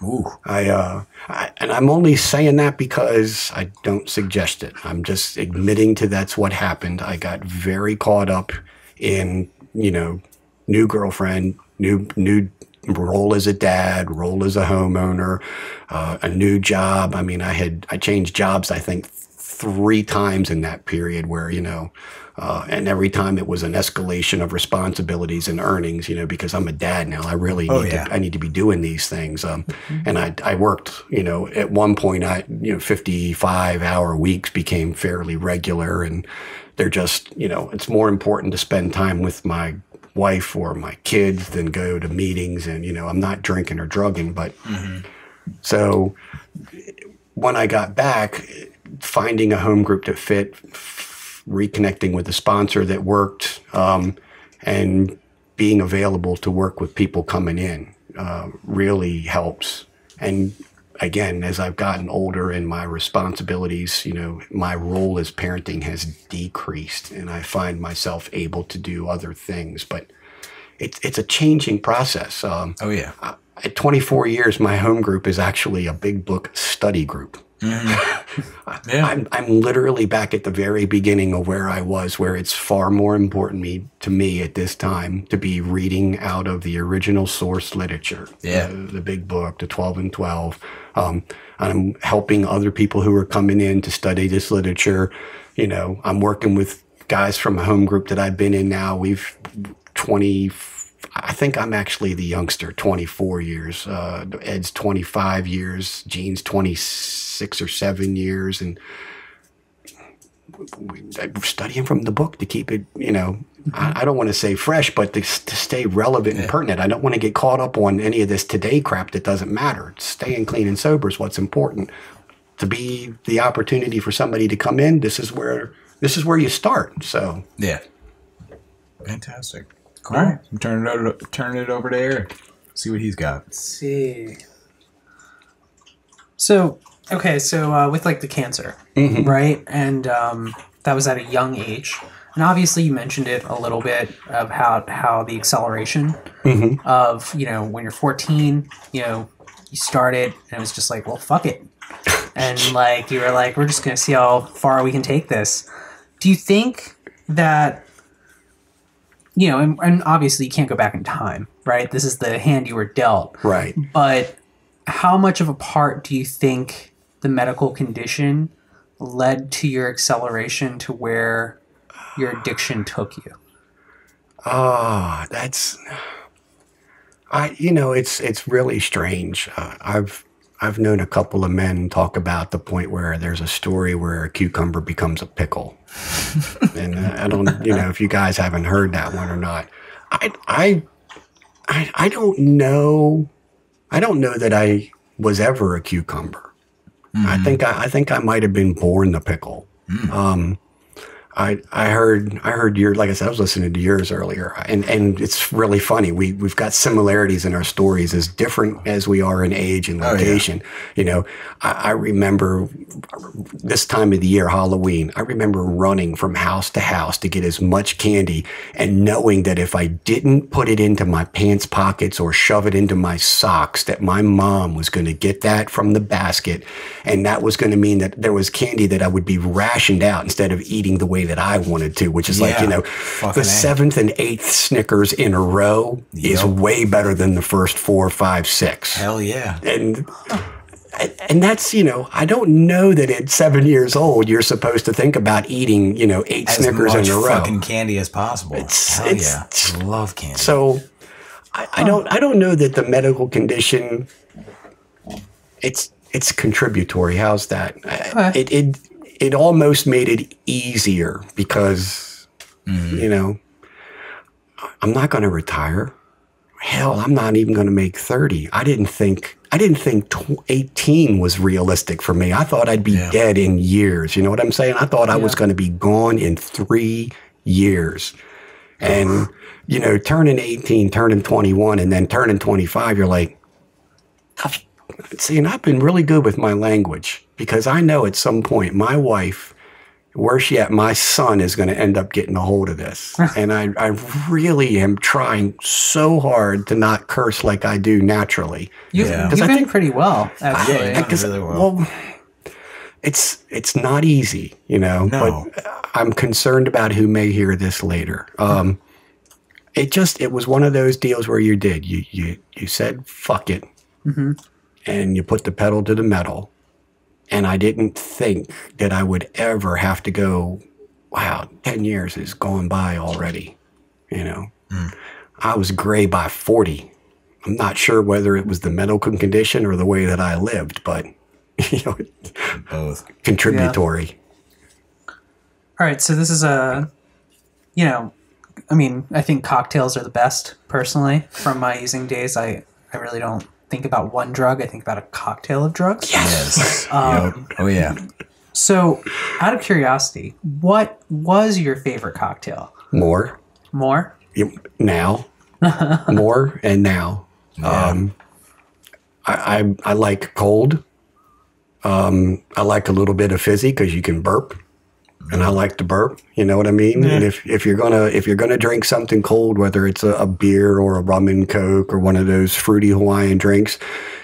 S1: Ooh.
S3: I, uh, I, and I'm only saying that because I don't suggest it. I'm just admitting to that's what happened. I got very caught up in, you know, new girlfriend, new, new role as a dad, role as a homeowner, uh, a new job. I mean, I had, I changed jobs, I think three times in that period where, you know, uh, and every time it was an escalation of responsibilities and earnings, you know, because I'm a dad now, I really
S1: Oh,
S3: need
S1: yeah.
S3: to, I need to be doing these things. Um, and I, I worked, you know, at one point, I, you know, 55 hour weeks became fairly regular and they're just, you know, it's more important to spend time with my wife or my kids than go to meetings. And, you know, I'm not drinking or drugging, but so when I got back, finding a home group to fit, f- reconnecting with a sponsor that worked, um, and being available to work with people coming in uh, really helps. And again, as I've gotten older and my responsibilities, you know, my role as parenting has decreased, and I find myself able to do other things. But it's it's a changing process. Um,
S1: Oh yeah.
S3: at 24 years, my home group is actually a big book study group.
S1: Yeah.
S3: I'm, I'm literally back at the very beginning of where I was, where it's far more important me, to me at this time to be reading out of the original source literature.
S1: Yeah.
S3: The, the big book, the 12 and 12. Um, I'm helping other people who are coming in to study this literature. You know, I'm working with guys from a home group that I've been in now. We've 20, I think I'm actually the youngster, 24 years. Uh, Ed's 25 years. Gene's 26 or 7 years. And we- I'm studying from the book to keep it, you know, I, I don't want to say fresh, but to, to stay relevant and pertinent. I don't want to get caught up on any of this today crap that doesn't matter. Staying clean and sober is what's important. To be the opportunity for somebody to come in, this is where this is where you start. So
S1: Yeah. Fantastic. All right. I'm turning it over, turning it over to Eric. See what he's got.
S2: Let's see. So okay, so uh, with like the cancer, right? And um, that was at a young age. And obviously, you mentioned it a little bit of how how the acceleration mm-hmm. of you know when you're 14, you know, you started and it was just like, well, fuck it, and like you were like, we're just gonna see how far we can take this. Do you think that you know, and, and obviously you can't go back in time, right? This is the hand you were dealt
S3: right.
S2: but how much of a part do you think the medical condition led to your acceleration to where your addiction took you?
S3: Ah, that's I you know it's it's really strange. Uh, I've I've known a couple of men talk about the point where there's a story where a cucumber becomes a pickle, and uh, I don't you know if you guys haven't heard that one or not. I I I, I don't know. I don't know that I was ever a cucumber. I think I, I think I might have been born the pickle. Um, I I heard I heard your like I said I was listening to yours earlier and and it's really funny. We we've got similarities in our stories as different as we are in age and oh,
S1: yeah.
S3: location. You know I, I remember this time of the year Halloween I remember running from house to house to get as much candy and knowing that if I didn't put it into my pants pockets or shove it into my socks that my mom was going to get that from the basket. And that was going to mean that there was candy that I would be rationed out instead of eating the way that I wanted to, which is like, you know,
S1: fucking
S3: the seventh and eighth Snickers in a row is way better than the first four, five, six.
S1: Hell yeah.
S3: And and that's, you know, I don't know that at seven years old you're supposed to think about eating, you know, eight
S1: As
S3: Snickers in a row.
S1: fucking candy as possible.
S3: It's-
S1: Hell
S3: it's-
S1: yeah. Love candy.
S3: So I, I don't I don't know that the medical condition it's it's contributory. How's that? I-
S2: Okay.
S3: It it it almost made it easier because mm-hmm. you know I'm not going to retire. Hell, I'm not even going to make 30. I didn't think I didn't think tw- 18 was realistic for me. I thought I'd be
S1: Yeah.
S3: dead in years. You know what I'm saying? I thought I was going to be gone in 3 years. And you know, turning 18, turning 21 and then turning 25, you're like see, and I've been really good with my language because I know at some point my wife Worse yet, my son is going to end up getting a hold of this. and I, I really am trying so hard to not curse like I do naturally.
S2: You've,
S1: Yeah.
S2: you've
S3: 'Cause I
S2: been
S3: think-
S2: pretty well, actually.
S1: Yeah, you
S3: Because-
S1: really well.
S3: well, it's it's not easy, you know.
S1: No.
S3: But I'm concerned about who may hear this later. Um, it just it was one of those deals where you did you you you said fuck it, and you put the pedal to the metal, and I didn't think that I would ever have to go. Wow, ten years has gone by already, you know. Hmm. I was gray by forty. I'm not sure whether it was the medical condition or the way that I lived, but you know,
S1: Both.
S3: contributory.
S2: All right, so this is a, you know, I mean, I think cocktails are the best personally. From my using days, I I really don't think about one drug. I think about a cocktail of drugs.
S1: Yes.
S2: Um,
S1: Yep. Oh yeah.
S2: So, out of curiosity, what was your favorite cocktail?
S3: More
S2: More?
S3: You- now, more and now. Um, I, I I like cold. Um, I like a little bit of fizzy because you can burp, and I like to burp. You know what I mean? And if, if you're gonna if you're gonna drink something cold, whether it's a, a beer or a rum and coke or one of those fruity Hawaiian drinks,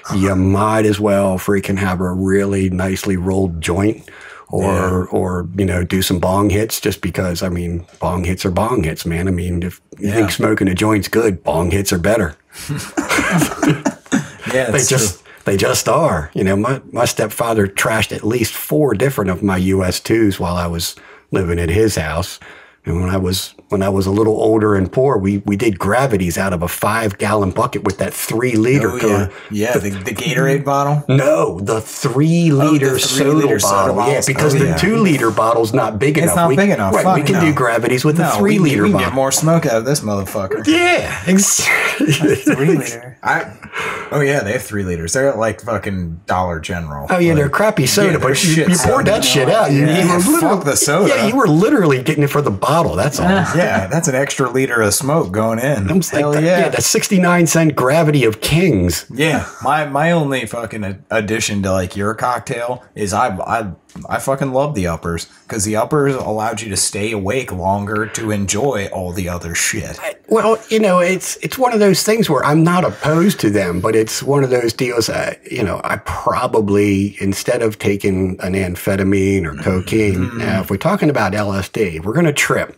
S3: uh-huh. you might as well freaking have a really nicely rolled joint. Or, or you know, do some bong hits just because. I mean, bong hits are bong hits, man. I mean, if you
S1: Yeah.
S3: think smoking a joint's good, bong hits are better.
S1: Yeah.
S3: They just they just are. You know, my, my stepfather trashed at least four different of my US twos while I was living at his house. And when I was when I was a little older and poor, we we did gravities out of a five gallon bucket with that three liter.
S1: Oh, yeah. Yeah. The, the Gatorade bottle.
S3: No, the three oh, liter
S1: three
S3: soda,
S1: liter soda
S3: bottle. Yeah, because
S1: Oh,
S3: the two liter bottle's not big enough.
S1: It's not
S3: we,
S1: big enough.
S3: Right, we can
S1: no.
S3: do gravities with the
S1: No,
S3: three
S1: we,
S3: liter
S1: we can
S3: bottle.
S1: get more smoke out of this motherfucker.
S3: Yeah, exactly.
S2: Three liter.
S1: I. Oh yeah, they have three liters. They're like fucking Dollar General.
S3: Oh yeah, they're crappy soda,
S1: Yeah, they're
S3: but you,
S1: shit
S3: you poured that shit out. You,
S1: Yeah,
S3: you were
S1: fuck
S3: literally,
S1: the soda.
S3: Yeah, you were literally getting it for the bottle. That's all.
S1: Yeah, that's an extra liter of smoke going in.
S3: I'm just like,
S1: Hell
S3: that-
S1: yeah.
S3: the 69 cent gravity of Kings.
S1: Yeah, my my only fucking addition to like your cocktail is I I I fucking love the uppers because the uppers allowed you to stay awake longer to enjoy all the other shit.
S3: Well, you know, it's it's one of those things where I'm not opposed to them, but it's one of those deals that you know I probably instead of taking an amphetamine or mm-hmm. cocaine, now if we're talking about LSD, we're gonna trip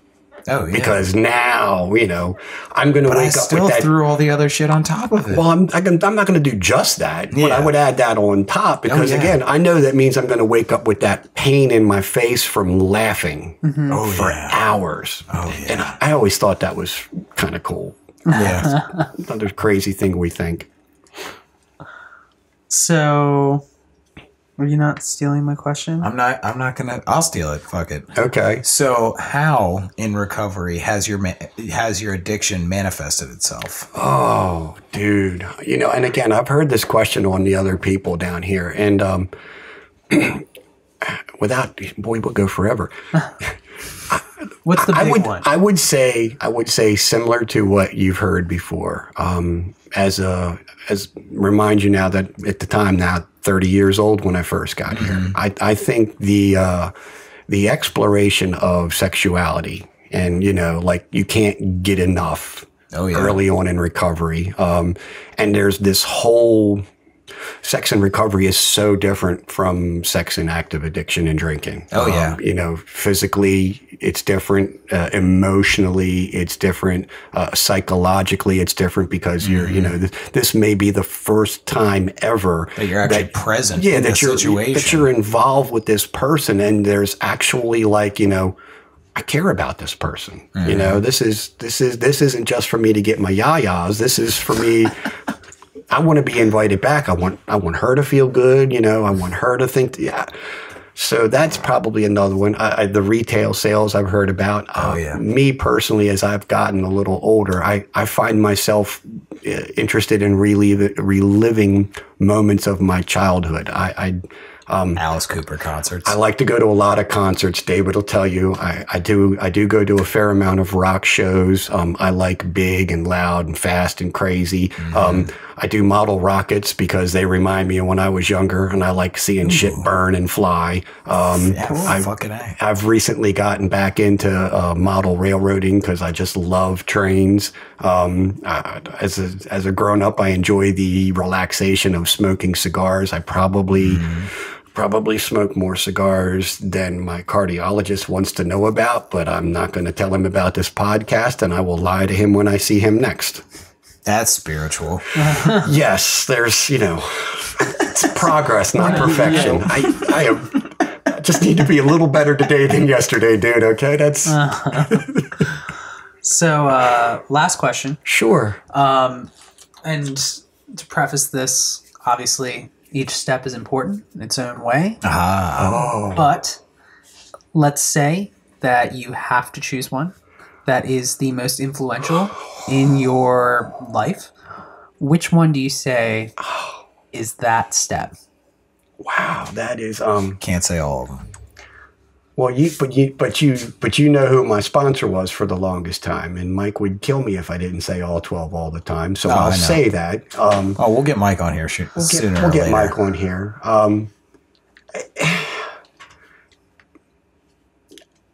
S1: Oh yeah,
S3: because now you know I'm gonna
S1: but I
S3: wake up
S1: still
S3: with that.
S1: threw all the other shit on top of it.
S3: Well, I'm, I can, I'm not going to do just that, but I would add that on top oh, because,
S1: yeah.
S3: again, I know that means I'm going to wake up with that pain in my face from laughing mm-hmm.
S1: oh
S3: for
S1: yeah,
S3: hours.
S1: Oh, yeah.
S3: And I, I always thought that was kind of cool.
S1: yeah.
S3: Another crazy thing we think.
S2: So, are you not stealing my question?
S1: I'm not. I'm not gonna. I'll steal it. Fuck it.
S3: Okay.
S1: So, how in recovery has your ma- has your addiction manifested itself?
S3: Oh, dude. You know, and again, I've heard this question on the other people down here, and um, without, boy, we'll go forever.
S2: What's the big
S3: I would
S2: one?
S3: I would say I would say similar to what you've heard before. Um, as a as remind you now that at the time now thirty years old when I first got
S1: Mm-hmm.
S3: here. I I think the uh, the exploration of sexuality and you know like you can't get enough
S1: Oh, yeah.
S3: early on in recovery. Um, and there's this whole sex and recovery is so different from sex and active addiction and drinking.
S1: Oh, yeah.
S3: Um, you know, physically it's different. Uh, emotionally it's different. Uh, psychologically it's different because you're, you know, th- this may be the first time ever
S1: Mm-hmm. That you're actually present
S3: yeah,
S1: in
S3: that you're
S1: situation.
S3: that you're involved with this person, and there's actually like you know, I care about this person. You know, this is this is this isn't just for me to get my yayas. This is for me. I want to be invited back. I want I want her to feel good. You know, I want her to think. Yeah. So that's probably another one. I, I, the retail sales I've heard about. Uh,
S1: Oh, yeah.
S3: Me personally, as I've gotten a little older, I, I find myself uh, interested in relive, reliving moments of my childhood. I, I
S1: Alice Cooper concerts.
S3: I like to go to a lot of concerts. David will tell you I, I do. I do go to a fair amount of rock shows. Um, I like big and loud and fast and crazy. Um, I do model rockets because they remind me of when I was younger, and I like seeing shit burn and fly. Um,
S1: yeah,
S3: I,
S1: fucking A.
S3: I've recently gotten back into uh, model railroading because I just love trains. Um, I, as a as a grown up, I enjoy the relaxation of smoking cigars. I probably probably smoke more cigars than my cardiologist wants to know about, but I'm not going to tell him about this podcast, and I will lie to him when I see him next.
S1: That's spiritual.
S3: yes, there's you know, it's progress, not perfection. I I am. I just need to be a little better today than yesterday, dude. Okay, that's
S2: So, uh, last question.
S3: sure.
S2: Um, and to preface this, obviously, each step is important in its own way.
S1: Ah,
S2: But let's say that you have to choose one that is the most influential in your life. Which one do you say is that step?
S3: Wow, that is um.
S1: can't say all of them.
S3: Well, you but you but you but you know who my sponsor was for the longest time, and Mike would kill me if I didn't say all twelve all the time. So
S1: Oh, I
S3: I'll say that. Um,
S1: Oh, we'll get Mike on here sh-
S3: we'll get,
S1: sooner
S3: we'll
S1: or
S3: get
S1: later.
S3: Mike on here. Um,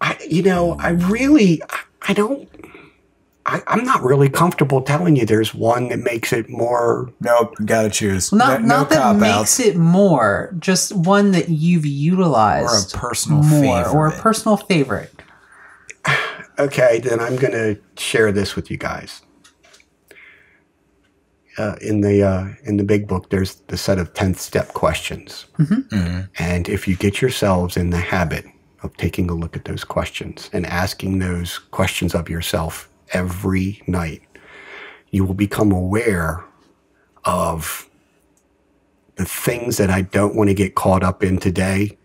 S3: I, you know, I really, I, I don't, I, I'm not really comfortable telling you there's one that makes it more.
S1: Nope, gotta choose.
S2: Not,
S1: no,
S2: not
S1: no
S2: that
S1: cop
S2: makes
S1: outs.
S2: it more, just one that you've utilized
S1: Or a personal
S2: more, or a personal favorite.
S3: Okay, then I'm going to share this with you guys. Uh, in the uh, in the big book, there's the set of tenth step questions, and if you get yourselves in the habit of taking a look at those questions and asking those questions of yourself every night, you will become aware of the things that I don't want to get caught up in today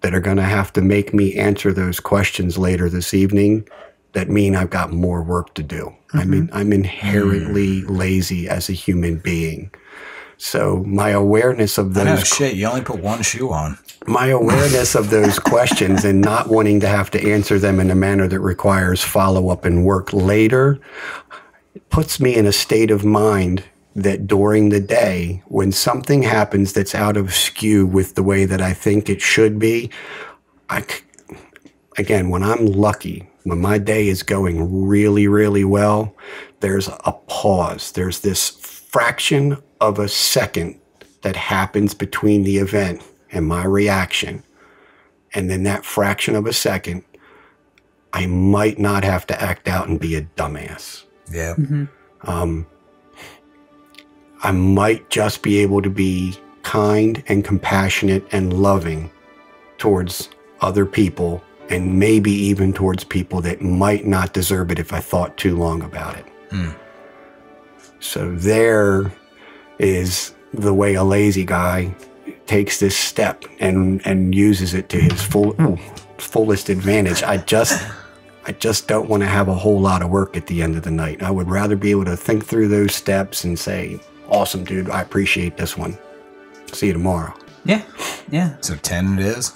S3: that are going to have to make me answer those questions later this evening that mean I've got more work to do. I mean, mm-hmm. I'm inherently lazy as a human being. So my awareness of
S1: I know,
S3: those
S1: shit, you only put one shoe on.
S3: my awareness of those questions and not wanting to have to answer them in a manner that requires follow up and work later puts me in a state of mind that during the day, when something happens that's out of skew with the way that I think it should be, I, again, when I'm lucky, when my day is going really, really well, there's a pause. There's this fraction of a second that happens between the event and my reaction. And then that fraction of a second, I might not have to act out and be a dumbass.
S1: Yeah. Um.
S3: I might just be able to be kind and compassionate and loving towards other people and maybe even towards people that might not deserve it if I thought too long about it. So there is the way a lazy guy takes this step and and uses it to his full fullest advantage. I just I just don't want to have a whole lot of work at the end of the night. I would rather be able to think through those steps and say, "Awesome, dude. I appreciate this one. See you tomorrow."
S2: Yeah, yeah.
S1: So 10 it is.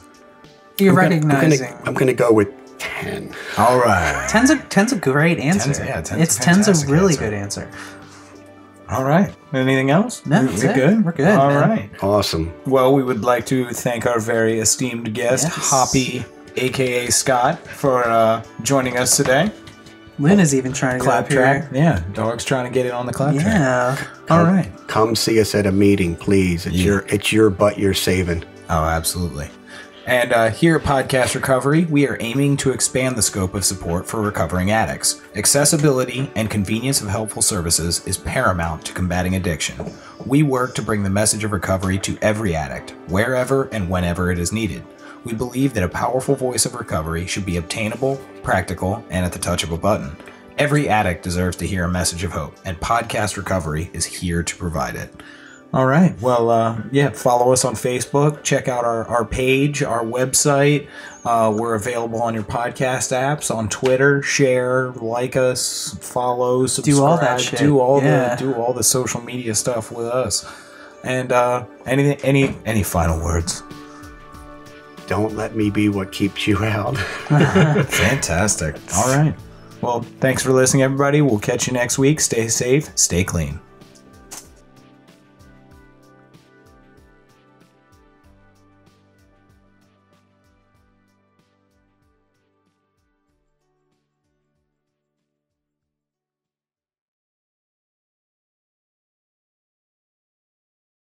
S2: You're
S3: I'm gonna-
S2: recognizing.
S3: I'm gonna, I'm gonna go with ten.
S1: All right.
S2: Ten's a ten's a great answer.
S1: Ten's- yeah, ten's a
S2: it's ten's a really
S1: answer.
S2: good answer.
S1: All right. Anything else?
S2: No,
S1: We-
S2: that's
S1: we
S2: it.
S1: good.
S2: We're good,
S1: All
S2: man.
S1: right.
S3: Awesome.
S1: Well, we would like to thank our very esteemed guest,
S2: Yes.
S1: Hoppy, aka Scott, for uh, joining us today.
S2: Luna's even trying to
S1: Clap
S2: get up
S1: track. Yeah, dog's trying to get it on the clap
S2: here.
S1: track.
S2: Yeah.
S1: All right.
S3: Come see us at a meeting, please. It's
S1: Yeah.
S3: your it's your butt you're saving.
S1: Oh, absolutely. And uh, here at Podcast Recovery, we are aiming to expand the scope of support for recovering addicts. Accessibility and convenience of helpful services is paramount to combating addiction. We work to bring the message of recovery to every addict, wherever and whenever it is needed. We believe that a powerful voice of recovery should be obtainable, practical, and at the touch of a button. Every addict deserves to hear a message of hope, and Podcast Recovery is here to provide it. All right. Well, uh, yeah, follow us on Facebook. Check out our, our page, our website. Uh, we're available on your podcast apps, on Twitter. Share, like us, follow, subscribe.
S2: Do all that shit.
S1: Do all
S2: Yeah.
S1: the do all the social media stuff with us. And uh, anything, any any final words?
S3: don't let me be what keeps you out.
S1: Fantastic. All right. Well, thanks for listening, everybody. We'll catch you next week. Stay safe, stay clean.